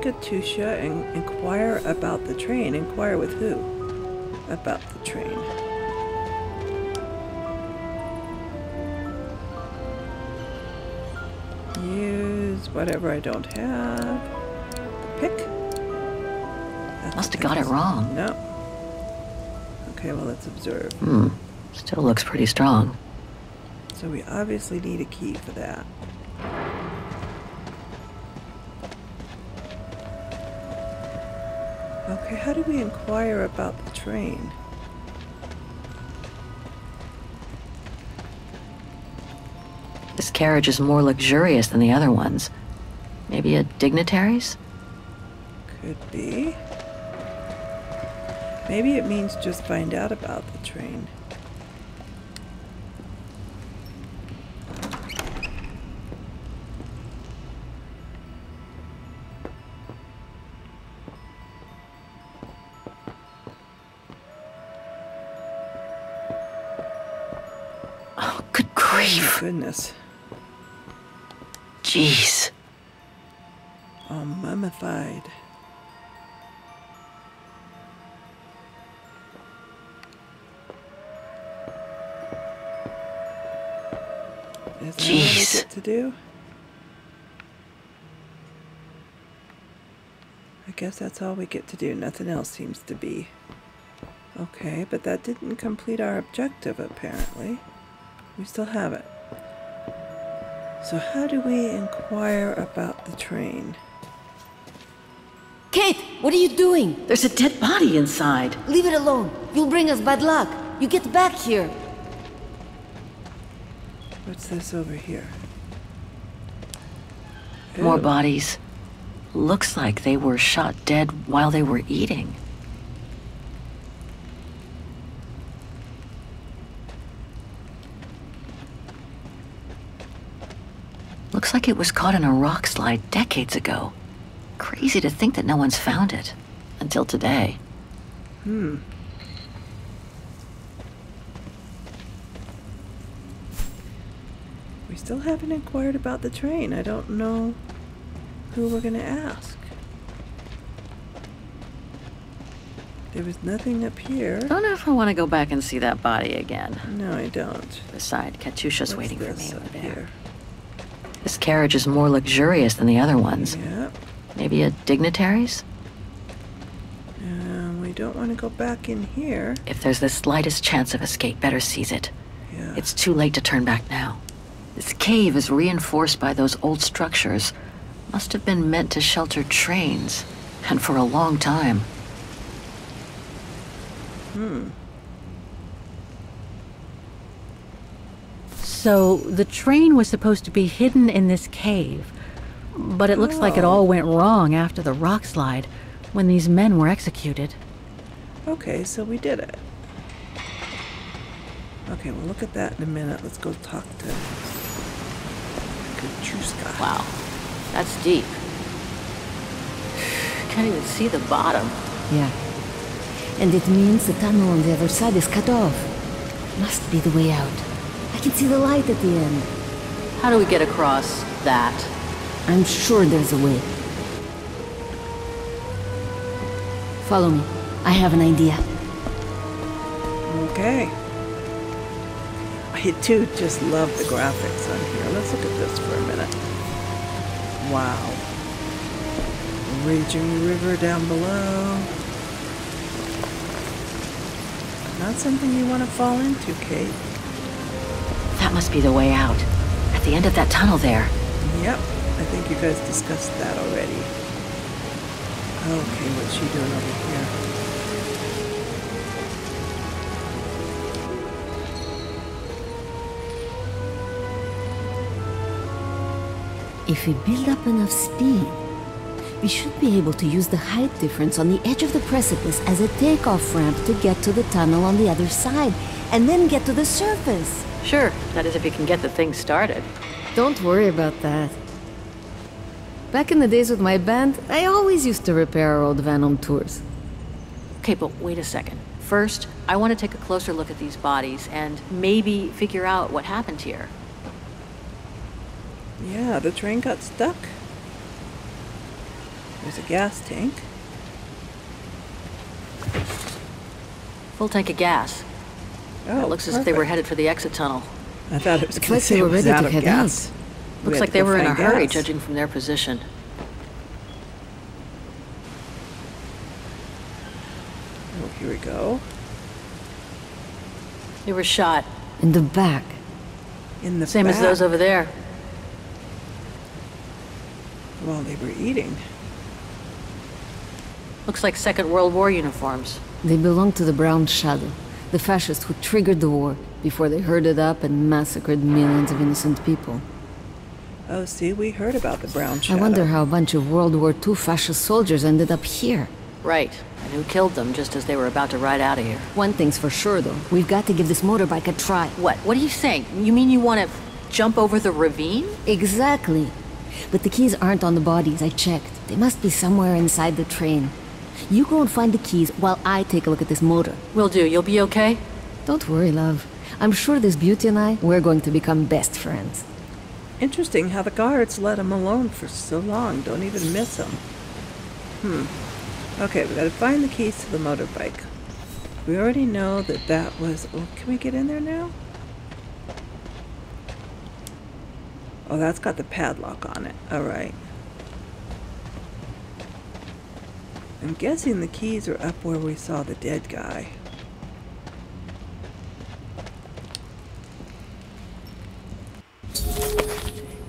Katyusha and inquire about the train. Inquire with who? About the train. Use whatever I don't have. Pick. Must have got it wrong. No. Okay, well, let's observe. Hmm. Still looks pretty strong. So we obviously need a key for that. Okay, how do we inquire about the train? This carriage is more luxurious than the other ones. Maybe a dignitary's? Could be. Maybe it means just find out about the train. Goodness. Jeez. Oh, mummified. Is that Jeez. get to do? I guess that's all we get to do. Nothing else seems to be. Okay, but that didn't complete our objective, apparently. We still have it. So how do we inquire about the train? Kate, what are you doing? There's a dead body inside. Leave it alone. You'll bring us bad luck. You get back here. What's this over here? More bodies. Looks like they were shot dead while they were eating. Looks like it was caught in a rock slide decades ago. Crazy to think that no one's found it. Until today. Hmm. We still haven't inquired about the train. I don't know who we're gonna ask. There was nothing up here. I don't know if I want to go back and see that body again. No, I don't. Beside, Katyusha's What's waiting for me over there. here? This carriage is more luxurious than the other ones. Yep. Maybe a dignitary's? Um, we don't want to go back in here. If there's the slightest chance of escape, better seize it. Yeah. It's too late to turn back now. This cave is reinforced by those old structures. Must have been meant to shelter trains. And for a long time. Hmm. So the train was supposed to be hidden in this cave, but it looks like it all went wrong after the rock slide when these men were executed. Okay, so we did it. Okay, we'll look at that in a minute. Let's go talk to Katyusha. Wow. That's deep. Can't even see the bottom. Yeah. And it means the tunnel on the other side is cut off. Must be the way out. I can see the light at the end. How do we get across that? I'm sure there's a way. Follow me. I have an idea. Okay. I too just love the graphics on here. Let's look at this for a minute. Wow. Raging river down below. Not something you want to fall into, Kate. That must be the way out. At the end of that tunnel there. Yep, I think you guys discussed that already. Okay, what's she doing over here? If we build up enough speed, we should be able to use the height difference on the edge of the precipice as a takeoff ramp to get to the tunnel on the other side, and then get to the surface. Sure, that is if you can get the thing started. Don't worry about that. Back in the days with my band, I always used to repair our old van on tours. Okay, but wait a second. First, I want to take a closer look at these bodies and maybe figure out what happened here. Yeah, the train got stuck. There's a gas tank. Full tank of gas. Oh, it looks as if they were headed for the exit tunnel. I thought it was It's going like to say they it were was ready out to of head gas. We Looks had like they were in a find hurry, gas. judging from their position. Oh, here we go. They were shot. In the back. In the Same as those over there. While they were eating. Looks like Second World War uniforms. They belong to the Brown Shadow, the fascists who triggered the war before they herded up and massacred millions of innocent people. Oh, see, we heard about the brown shadow. I wonder how a bunch of World War II fascist soldiers ended up here. Right. And who killed them just as they were about to ride out of here? One thing's for sure, though. We've got to give this motorbike a try. What? What do you think? You mean you want to jump over the ravine? Exactly. But the keys aren't on the bodies, I checked. They must be somewhere inside the train. You go and find the keys while I take a look at this motor. Will do. You'll be okay? Don't worry, love. I'm sure this beauty and I, we're going to become best friends. Interesting how the guards let him alone for so long. Don't even miss him. Hmm. Okay, we gotta find the keys to the motorbike. We already know that that was. Oh, can we get in there now? Oh, that's got the padlock on it. All right. I'm guessing the keys are up where we saw the dead guy.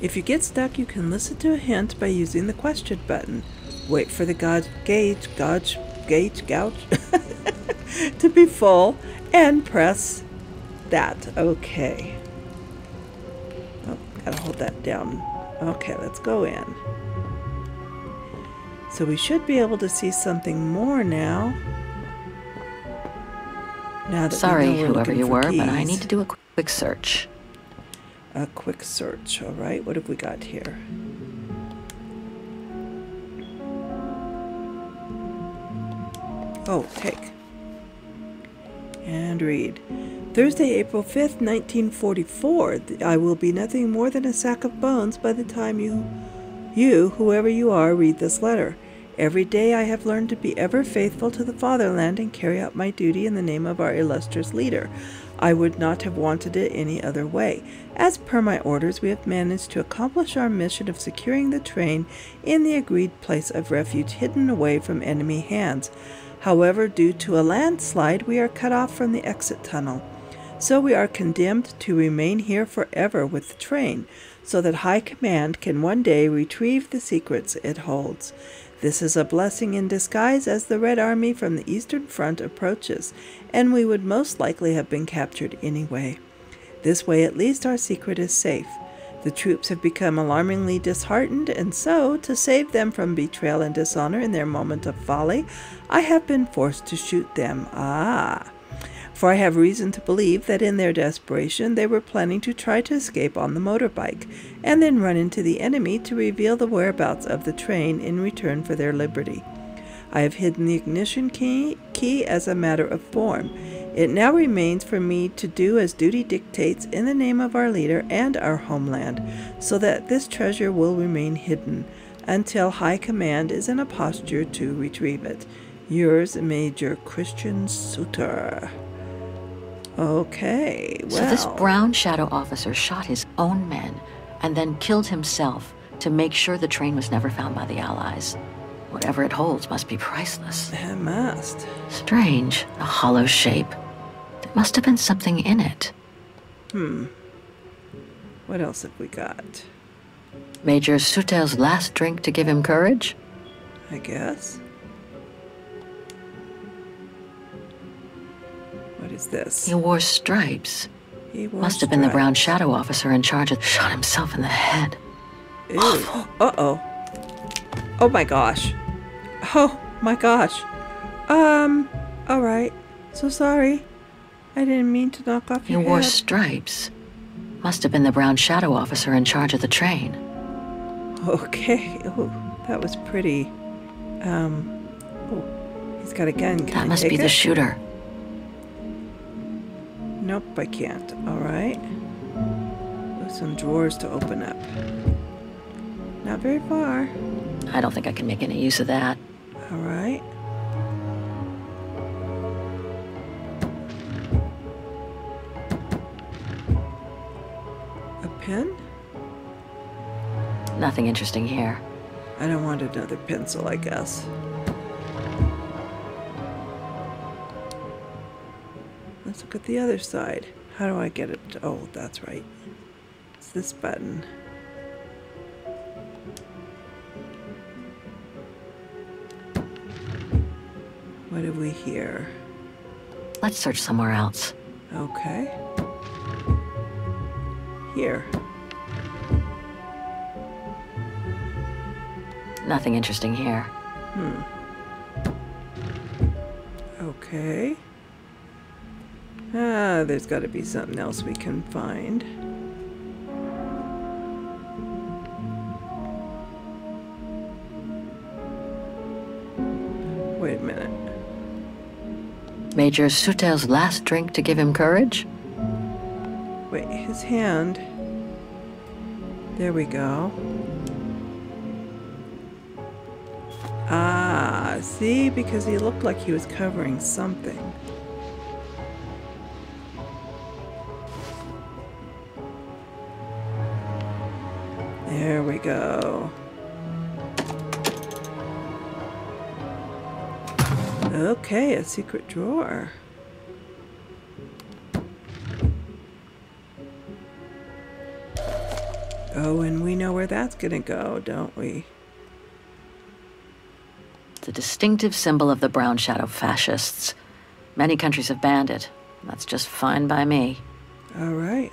If you get stuck, you can listen to a hint by using the question button. Wait for the gauge, gauge, gauge, gauge, gouge to be full and press that. Okay. Oh, gotta hold that down. Okay, let's go in. So we should be able to see something more now. Now that we Sorry, know we're whoever you were, but I need to do a quick search. A quick search, all right? What have we got here? Oh, take. And read. Thursday, April 5th, 1944. I will be nothing more than a sack of bones by the time you, you, whoever you are, read this letter. Every day I have learned to be ever faithful to the fatherland and carry out my duty in the name of our illustrious leader. I would not have wanted it any other way. As per my orders, we have managed to accomplish our mission of securing the train in the agreed place of refuge hidden away from enemy hands. However, due to a landslide, we are cut off from the exit tunnel. So we are condemned to remain here forever with the train, so that High Command can one day retrieve the secrets it holds. This is a blessing in disguise as the Red Army from the Eastern Front approaches, and we would most likely have been captured anyway. This way, at least, our secret is safe. The troops have become alarmingly disheartened, and so, to save them from betrayal and dishonor in their moment of folly, I have been forced to shoot them. Ah! For I have reason to believe that in their desperation they were planning to try to escape on the motorbike, and then run into the enemy to reveal the whereabouts of the train in return for their liberty. I have hidden the ignition key, key as a matter of form. It now remains for me to do as duty dictates in the name of our leader and our homeland, so that this treasure will remain hidden until High Command is in a posture to retrieve it. Yours, Major Christian Suter. Okay, well. So this brown shadow officer shot his own men and then killed himself to make sure the train was never found by the Allies. Whatever it holds must be priceless. It must. Strange, a hollow shape. There must have been something in it. Hmm. What else have we got? Major Sutel's last drink to give him courage? I guess. What is this? He wore stripes. He wore Must have been the brown shadow officer in charge of shot himself in the head. Ew. Uh oh. Oh my gosh. Oh my gosh. Um. All right. So sorry. I didn't mean to knock off He your wore head. stripes. Must have been the brown shadow officer in charge of the train. Okay. Oh, that was pretty. Um. Oh, he's got a gun. Can I That must take be the it? shooter. Nope, I can't. All right. There's some drawers to open up. Not very far. I don't think I can make any use of that. All right. A pen? Nothing interesting here. I don't want another pencil, I guess. Look at the other side. How do I get it? To, oh, that's right. It's this button. What do we hear? Let's search somewhere else. Okay. Here. Nothing interesting here. Hmm. Okay. Ah, there's got to be something else we can find. Wait a minute. Major Sutel's last drink to give him courage? Wait, his hand. There we go. Ah, see? Because he looked like he was covering something. There we go. Okay, a secret drawer. Oh, and we know where that's gonna go, don't we? It's a distinctive symbol of the Brown Shadow fascists. Many countries have banned it. That's just fine by me. All right.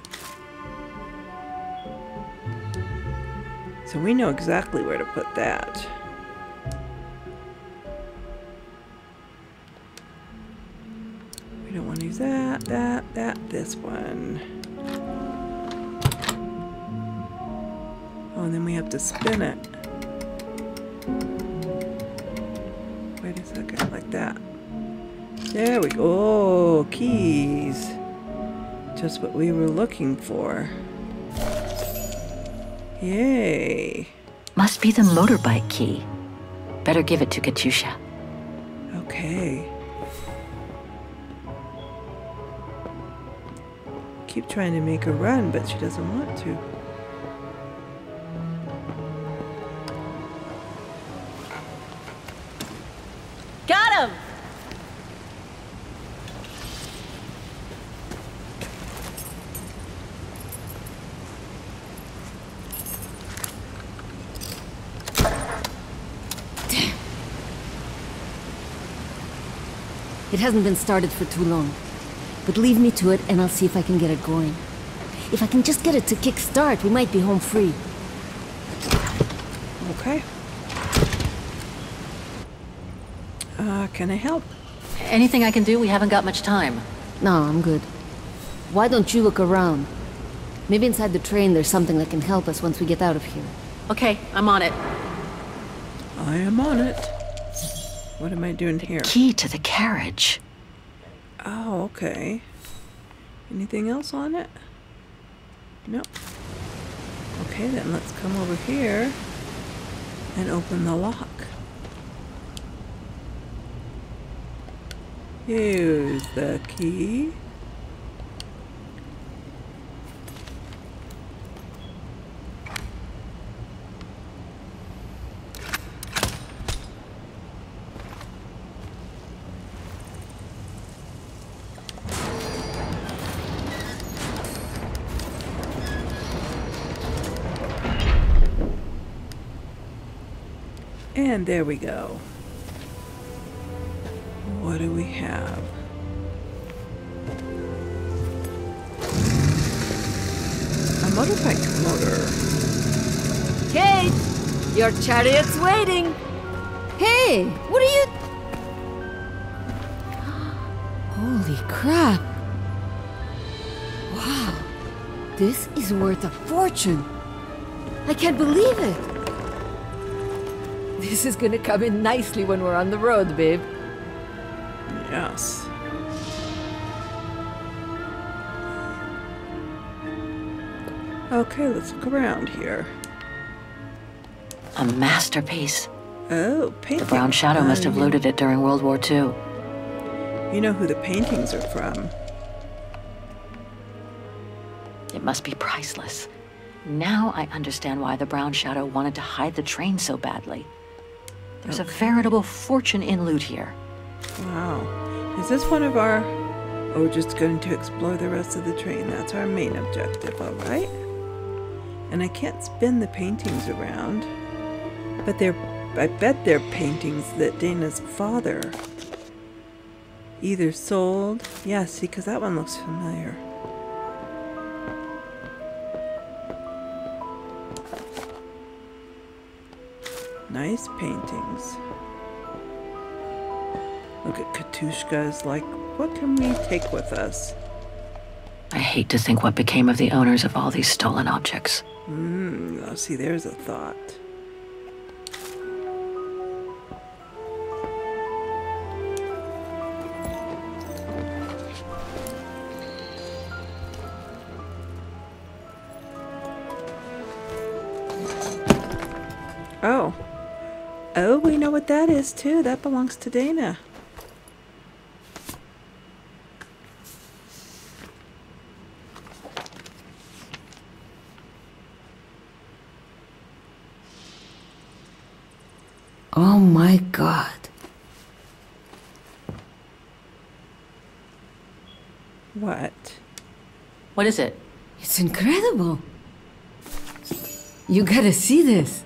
So we know exactly where to put that. We don't want to use that, that, that, this one. Oh, and then we have to spin it. Wait a second, like that. There we go. Oh, keys. Just what we were looking for. Yay. Must be the motorbike key. Better give it to Katyusha. Okay. Keep trying to make her run, but she doesn't want to. It hasn't been started for too long. But leave me to it and I'll see if I can get it going. If I can just get it to kick start, we might be home free. Okay. Uh, can I help? Anything I can do? We haven't got much time. No, I'm good. Why don't you look around? Maybe inside the train there's something that can help us once we get out of here. Okay, I'm on it. I am on it. What am I doing here? Key to the carriage. Oh, okay. Anything else on it? Nope. Okay, then let's come over here and open the lock. Here's the key. And there we go. What do we have? A motorbike motor. Kate! Your chariot's waiting! Hey! What are you... Holy crap! Wow! This is worth a fortune! I can't believe it! This is gonna come in nicely when we're on the road, babe. Yes. Okay, let's look around here. A masterpiece. Oh, painting. The Brown Shadow must have hmm. looted it during World War II. You know who the paintings are from. It must be priceless. Now I understand why the Brown Shadow wanted to hide the train so badly. There's a veritable fortune in loot here. Wow. Is this one of our Oh, just going to explore the rest of the train. That's our main objective, alright? And I can't spin the paintings around. But they're, I bet they're paintings that Dana's father either sold. See, because that one looks familiar. Nice paintings. Look at Katushka's like, what can we take with us? I hate to think what became of the owners of all these stolen objects. Hmm, see, there's a thought. Is too. That belongs to Dana. Oh my god. What? What is it? It's incredible. You gotta see this.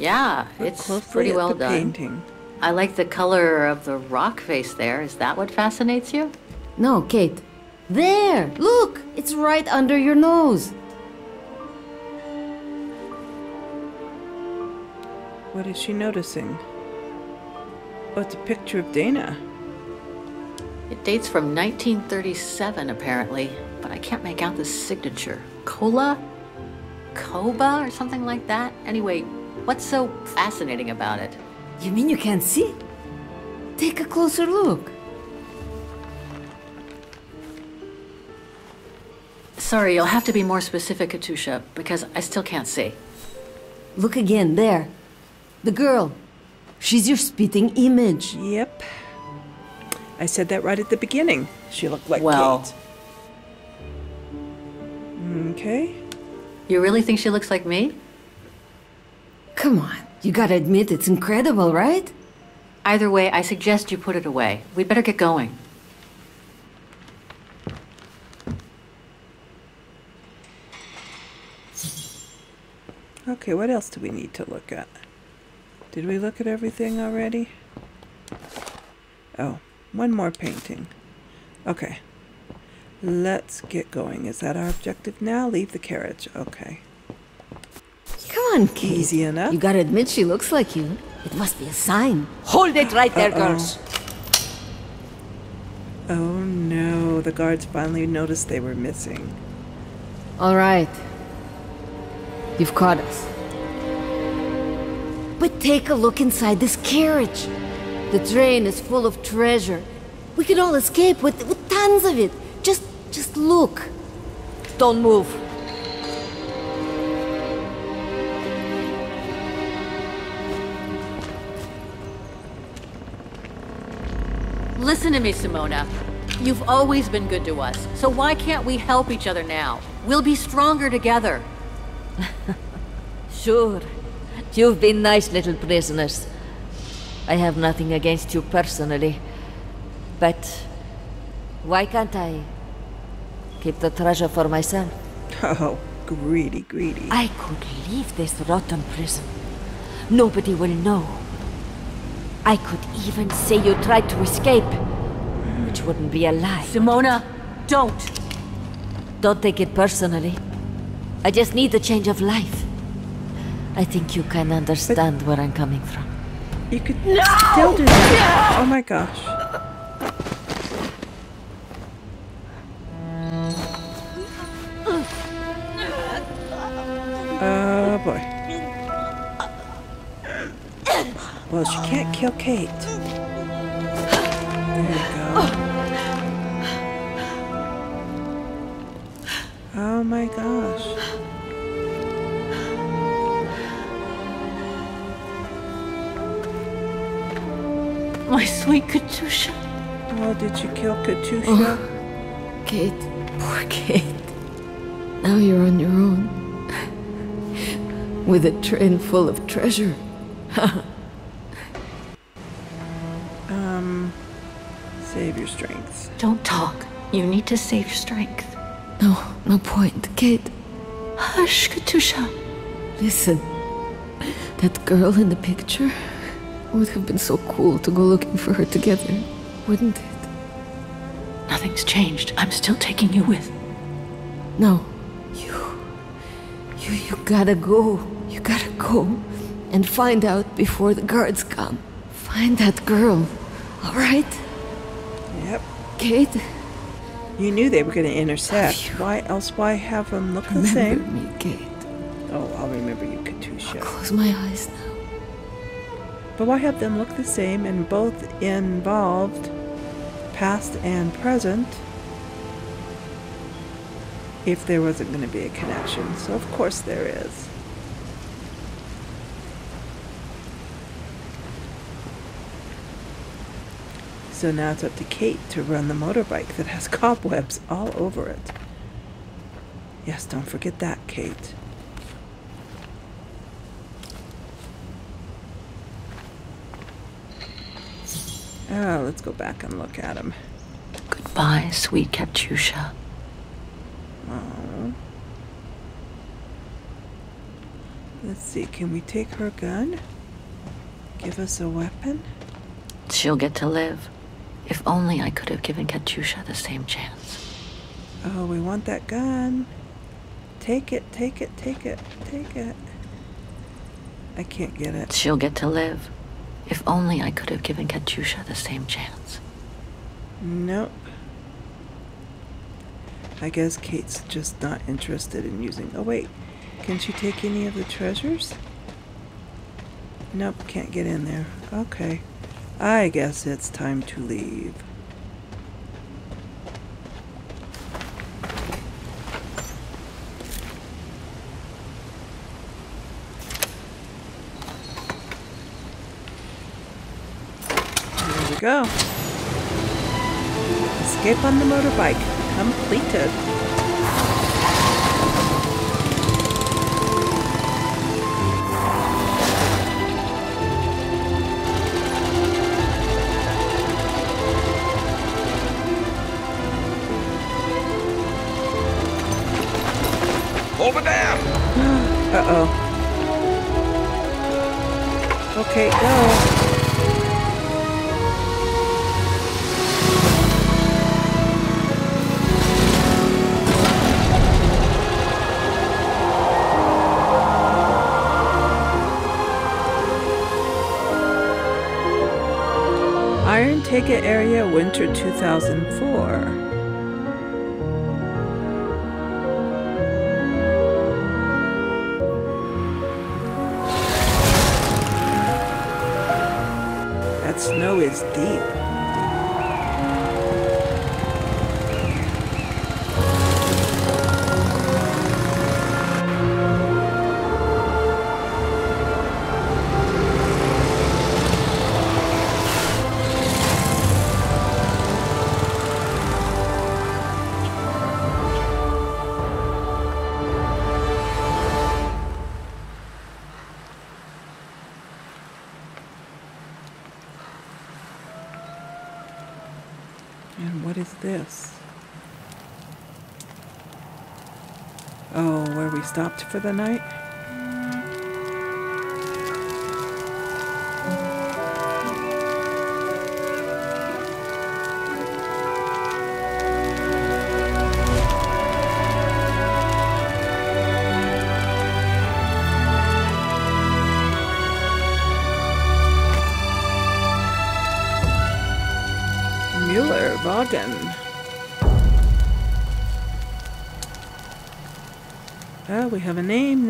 Yeah, Look it's pretty well done. painting. I like the color of the rock face there. Is that what fascinates you? No, Kate. There! Look! It's right under your nose. What is she noticing? Oh, it's a picture of Dana. It dates from 1937, apparently, but I can't make out the signature. Cola? Koba or something like that? Anyway, what's so fascinating about it? You mean you can't see? Take a closer look. Sorry, you'll have to be more specific, Katyusha, because I still can't see. Look again, there. The girl. She's your spitting image. Yep. I said that right at the beginning. She looked like Well. Kate. Mm, okay. You really think she looks like me? Come on. You gotta admit it's incredible, right? Either way, I suggest you put it away. We'd better get going. Okay, what else do we need to look at? Did we look at everything already? Oh, one more painting. Okay. Let's get going. Is that our objective now? Leave the carriage. Okay. Come on, Kate. Easy enough. You gotta admit she looks like you. It must be a sign. Hold it right there, Uh-oh. girls. Oh no, the guards finally noticed they were missing. All right. You've caught us. But take a look inside this carriage. The train is full of treasure. We can all escape with, with tons of it. Just, just look. Don't move. Listen to me, Simona. You've always been good to us, so why can't we help each other now? We'll be stronger together. Sure. You've been nice little prisoners. I have nothing against you personally. But why can't I keep the treasure for myself? Oh, greedy, greedy. I could leave this rotten prison. Nobody will know. I could even say you tried to escape, which wouldn't be a lie. Simona, don't! Don't take it personally. I just need a change of life. I think you can understand where I'm coming from. You could still do that. Oh my gosh. Well, she can't kill Kate. There you go. Oh my gosh. My sweet Katyusha. Oh, did you kill Katyusha? Oh, Kate, poor Kate. Now you're on your own. with a train full of treasure. save your strength. No, no point. Kate, Hush, Katyusha. listen. That girl in the picture would have been so cool to go looking for her together, wouldn't it? Nothing's changed. I'm still taking you with. No, you. You, you gotta go. You gotta go and find out before the guards come. Find that girl, alright? Yep. Kate? You knew they were going to intercept. Why else? Why have them look the same? Remember me, Kate. Oh, I'll remember you, Katyusha. Close my eyes now. But why have them look the same and both involved past and present if there wasn't going to be a connection? So, of course, there is. So now it's up to Kate to run the motorbike that has cobwebs all over it. Yes, don't forget that, Kate. Oh, let's go back and look at him. Goodbye, sweet Katyusha. Oh. Let's see, can we take her gun? Give us a weapon? She'll get to live. If only I could have given Katyusha the same chance. Oh, we want that gun. Take it, take it, take it, take it. I can't get it. She'll get to live. If only I could have given Katyusha the same chance. Nope. I guess Kate's just not interested in using. Oh, wait. Can she take any of the treasures? Nope, can't get in there. Okay. I guess it's time to leave. Go. Escape on the motorbike completed. Winter 2004. That snow is deep. For the night? Mueller Vaghen. Have a name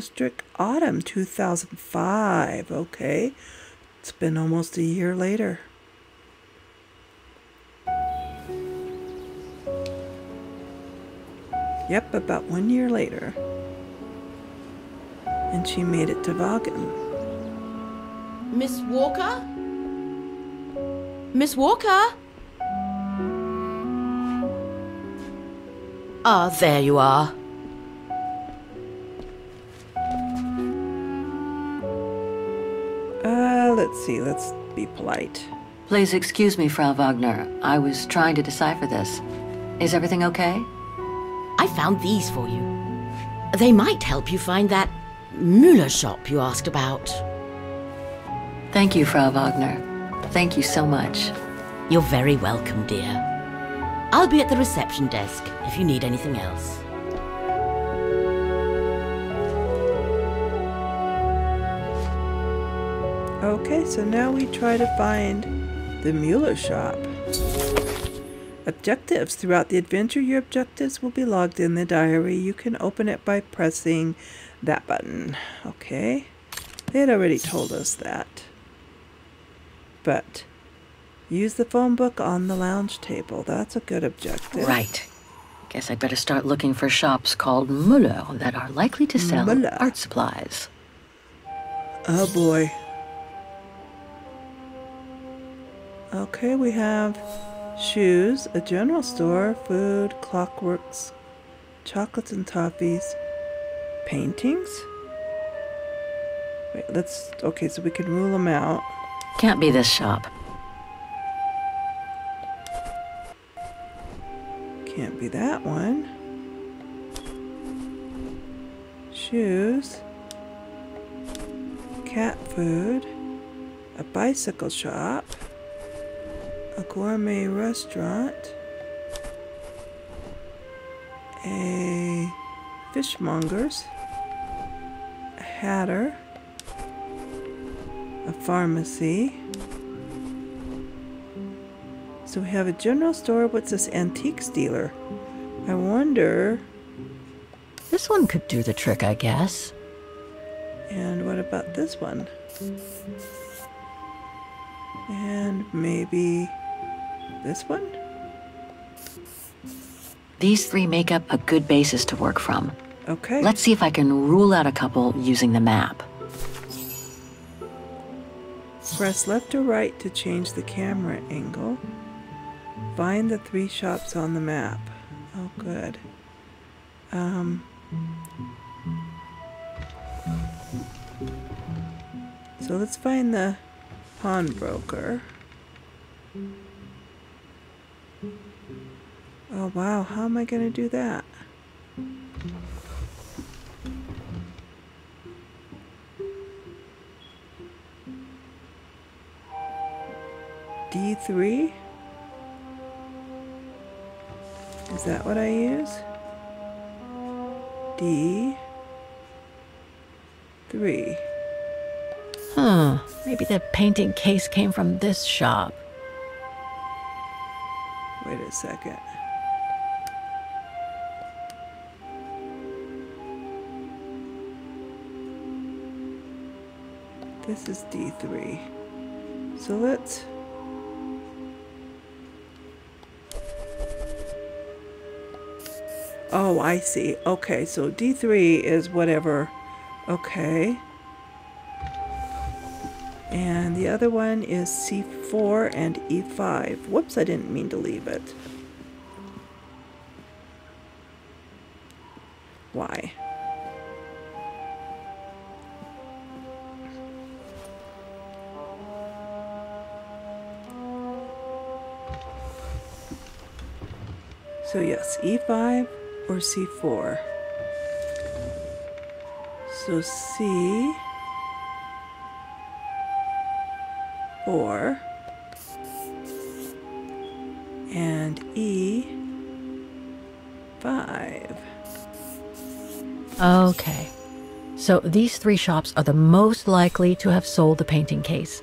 District, Autumn 2005. Okay. It's been almost a year later. Yep, about one year later. And she made it to Vaghen. Miss Walker? Miss Walker? Ah, there you are. Let's see, let's be polite. Please excuse me, Frau Wagner. I was trying to decipher this. Is everything okay? I found these for you. They might help you find that Müller shop you asked about. Thank you, Frau Wagner. Thank you so much. You're very welcome, dear. I'll be at the reception desk if you need anything else. Okay, so now we try to find the Mueller shop. Objectives. Throughout the adventure, your objectives will be logged in the diary. You can open it by pressing that button. Okay. They had already told us that. But use the phone book on the lounge table. That's a good objective. Right. Guess I'd better start looking for shops called Müller that are likely to sell Müller. art supplies. Oh boy. Okay, we have shoes, a general store, food, clockworks, chocolates and toffees, paintings. Wait, let's. Okay, so we can rule them out. Can't be this shop. Can't be that one. Shoes, cat food, a bicycle shop, a gourmet restaurant, a fishmonger's, a hatter, a pharmacy. So we have a general store. What's this antiques dealer? I wonder. This one could do the trick, I guess. And what about this one? And maybe this one? These three make up a good basis to work from. Okay. Let's see if I can rule out a couple using the map. Press left or right to change the camera angle. Find the three shops on the map. Oh, good. Um. So let's find the pawnbroker. Oh wow, how am I going to do that? D3? Is that what I use? D. 3. Huh. Maybe the painting case came from this shop. Wait a second. This is D3. So let's Oh, I see. Okay, so D3 is whatever. Okay. And the other one is C4 and E5. Whoops, I didn't mean to leave it. E5 or C4. So C four and E five. Okay. So these three shops are the most likely to have sold the painting case.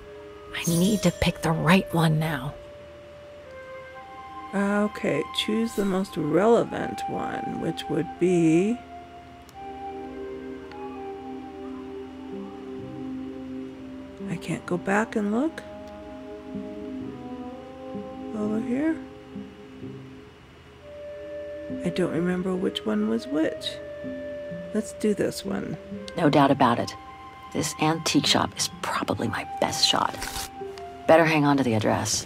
I need to pick the right one now. Okay, choose the most relevant one, which would be. I can't go back and look. Over here. I don't remember which one was which. Let's do this one. No doubt about it. This antique shop is probably my best shot. Better hang on to the address.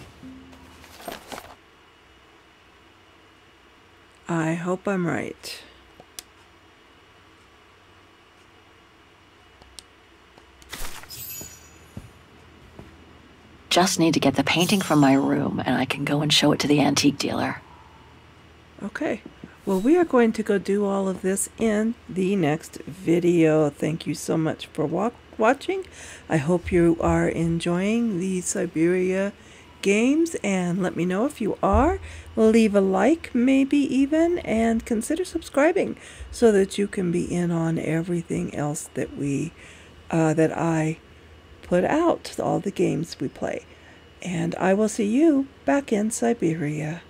I hope I'm right. Just need to get the painting from my room and I can go and show it to the antique dealer. Okay. Well, we are going to go do all of this in the next video. Thank you so much for wa watching. I hope you are enjoying the Syberia games and let me know if you are. Leave a like, maybe even, and consider subscribing so that you can be in on everything else that we, uh, that I put out, all the games we play. And I will see you back in Syberia.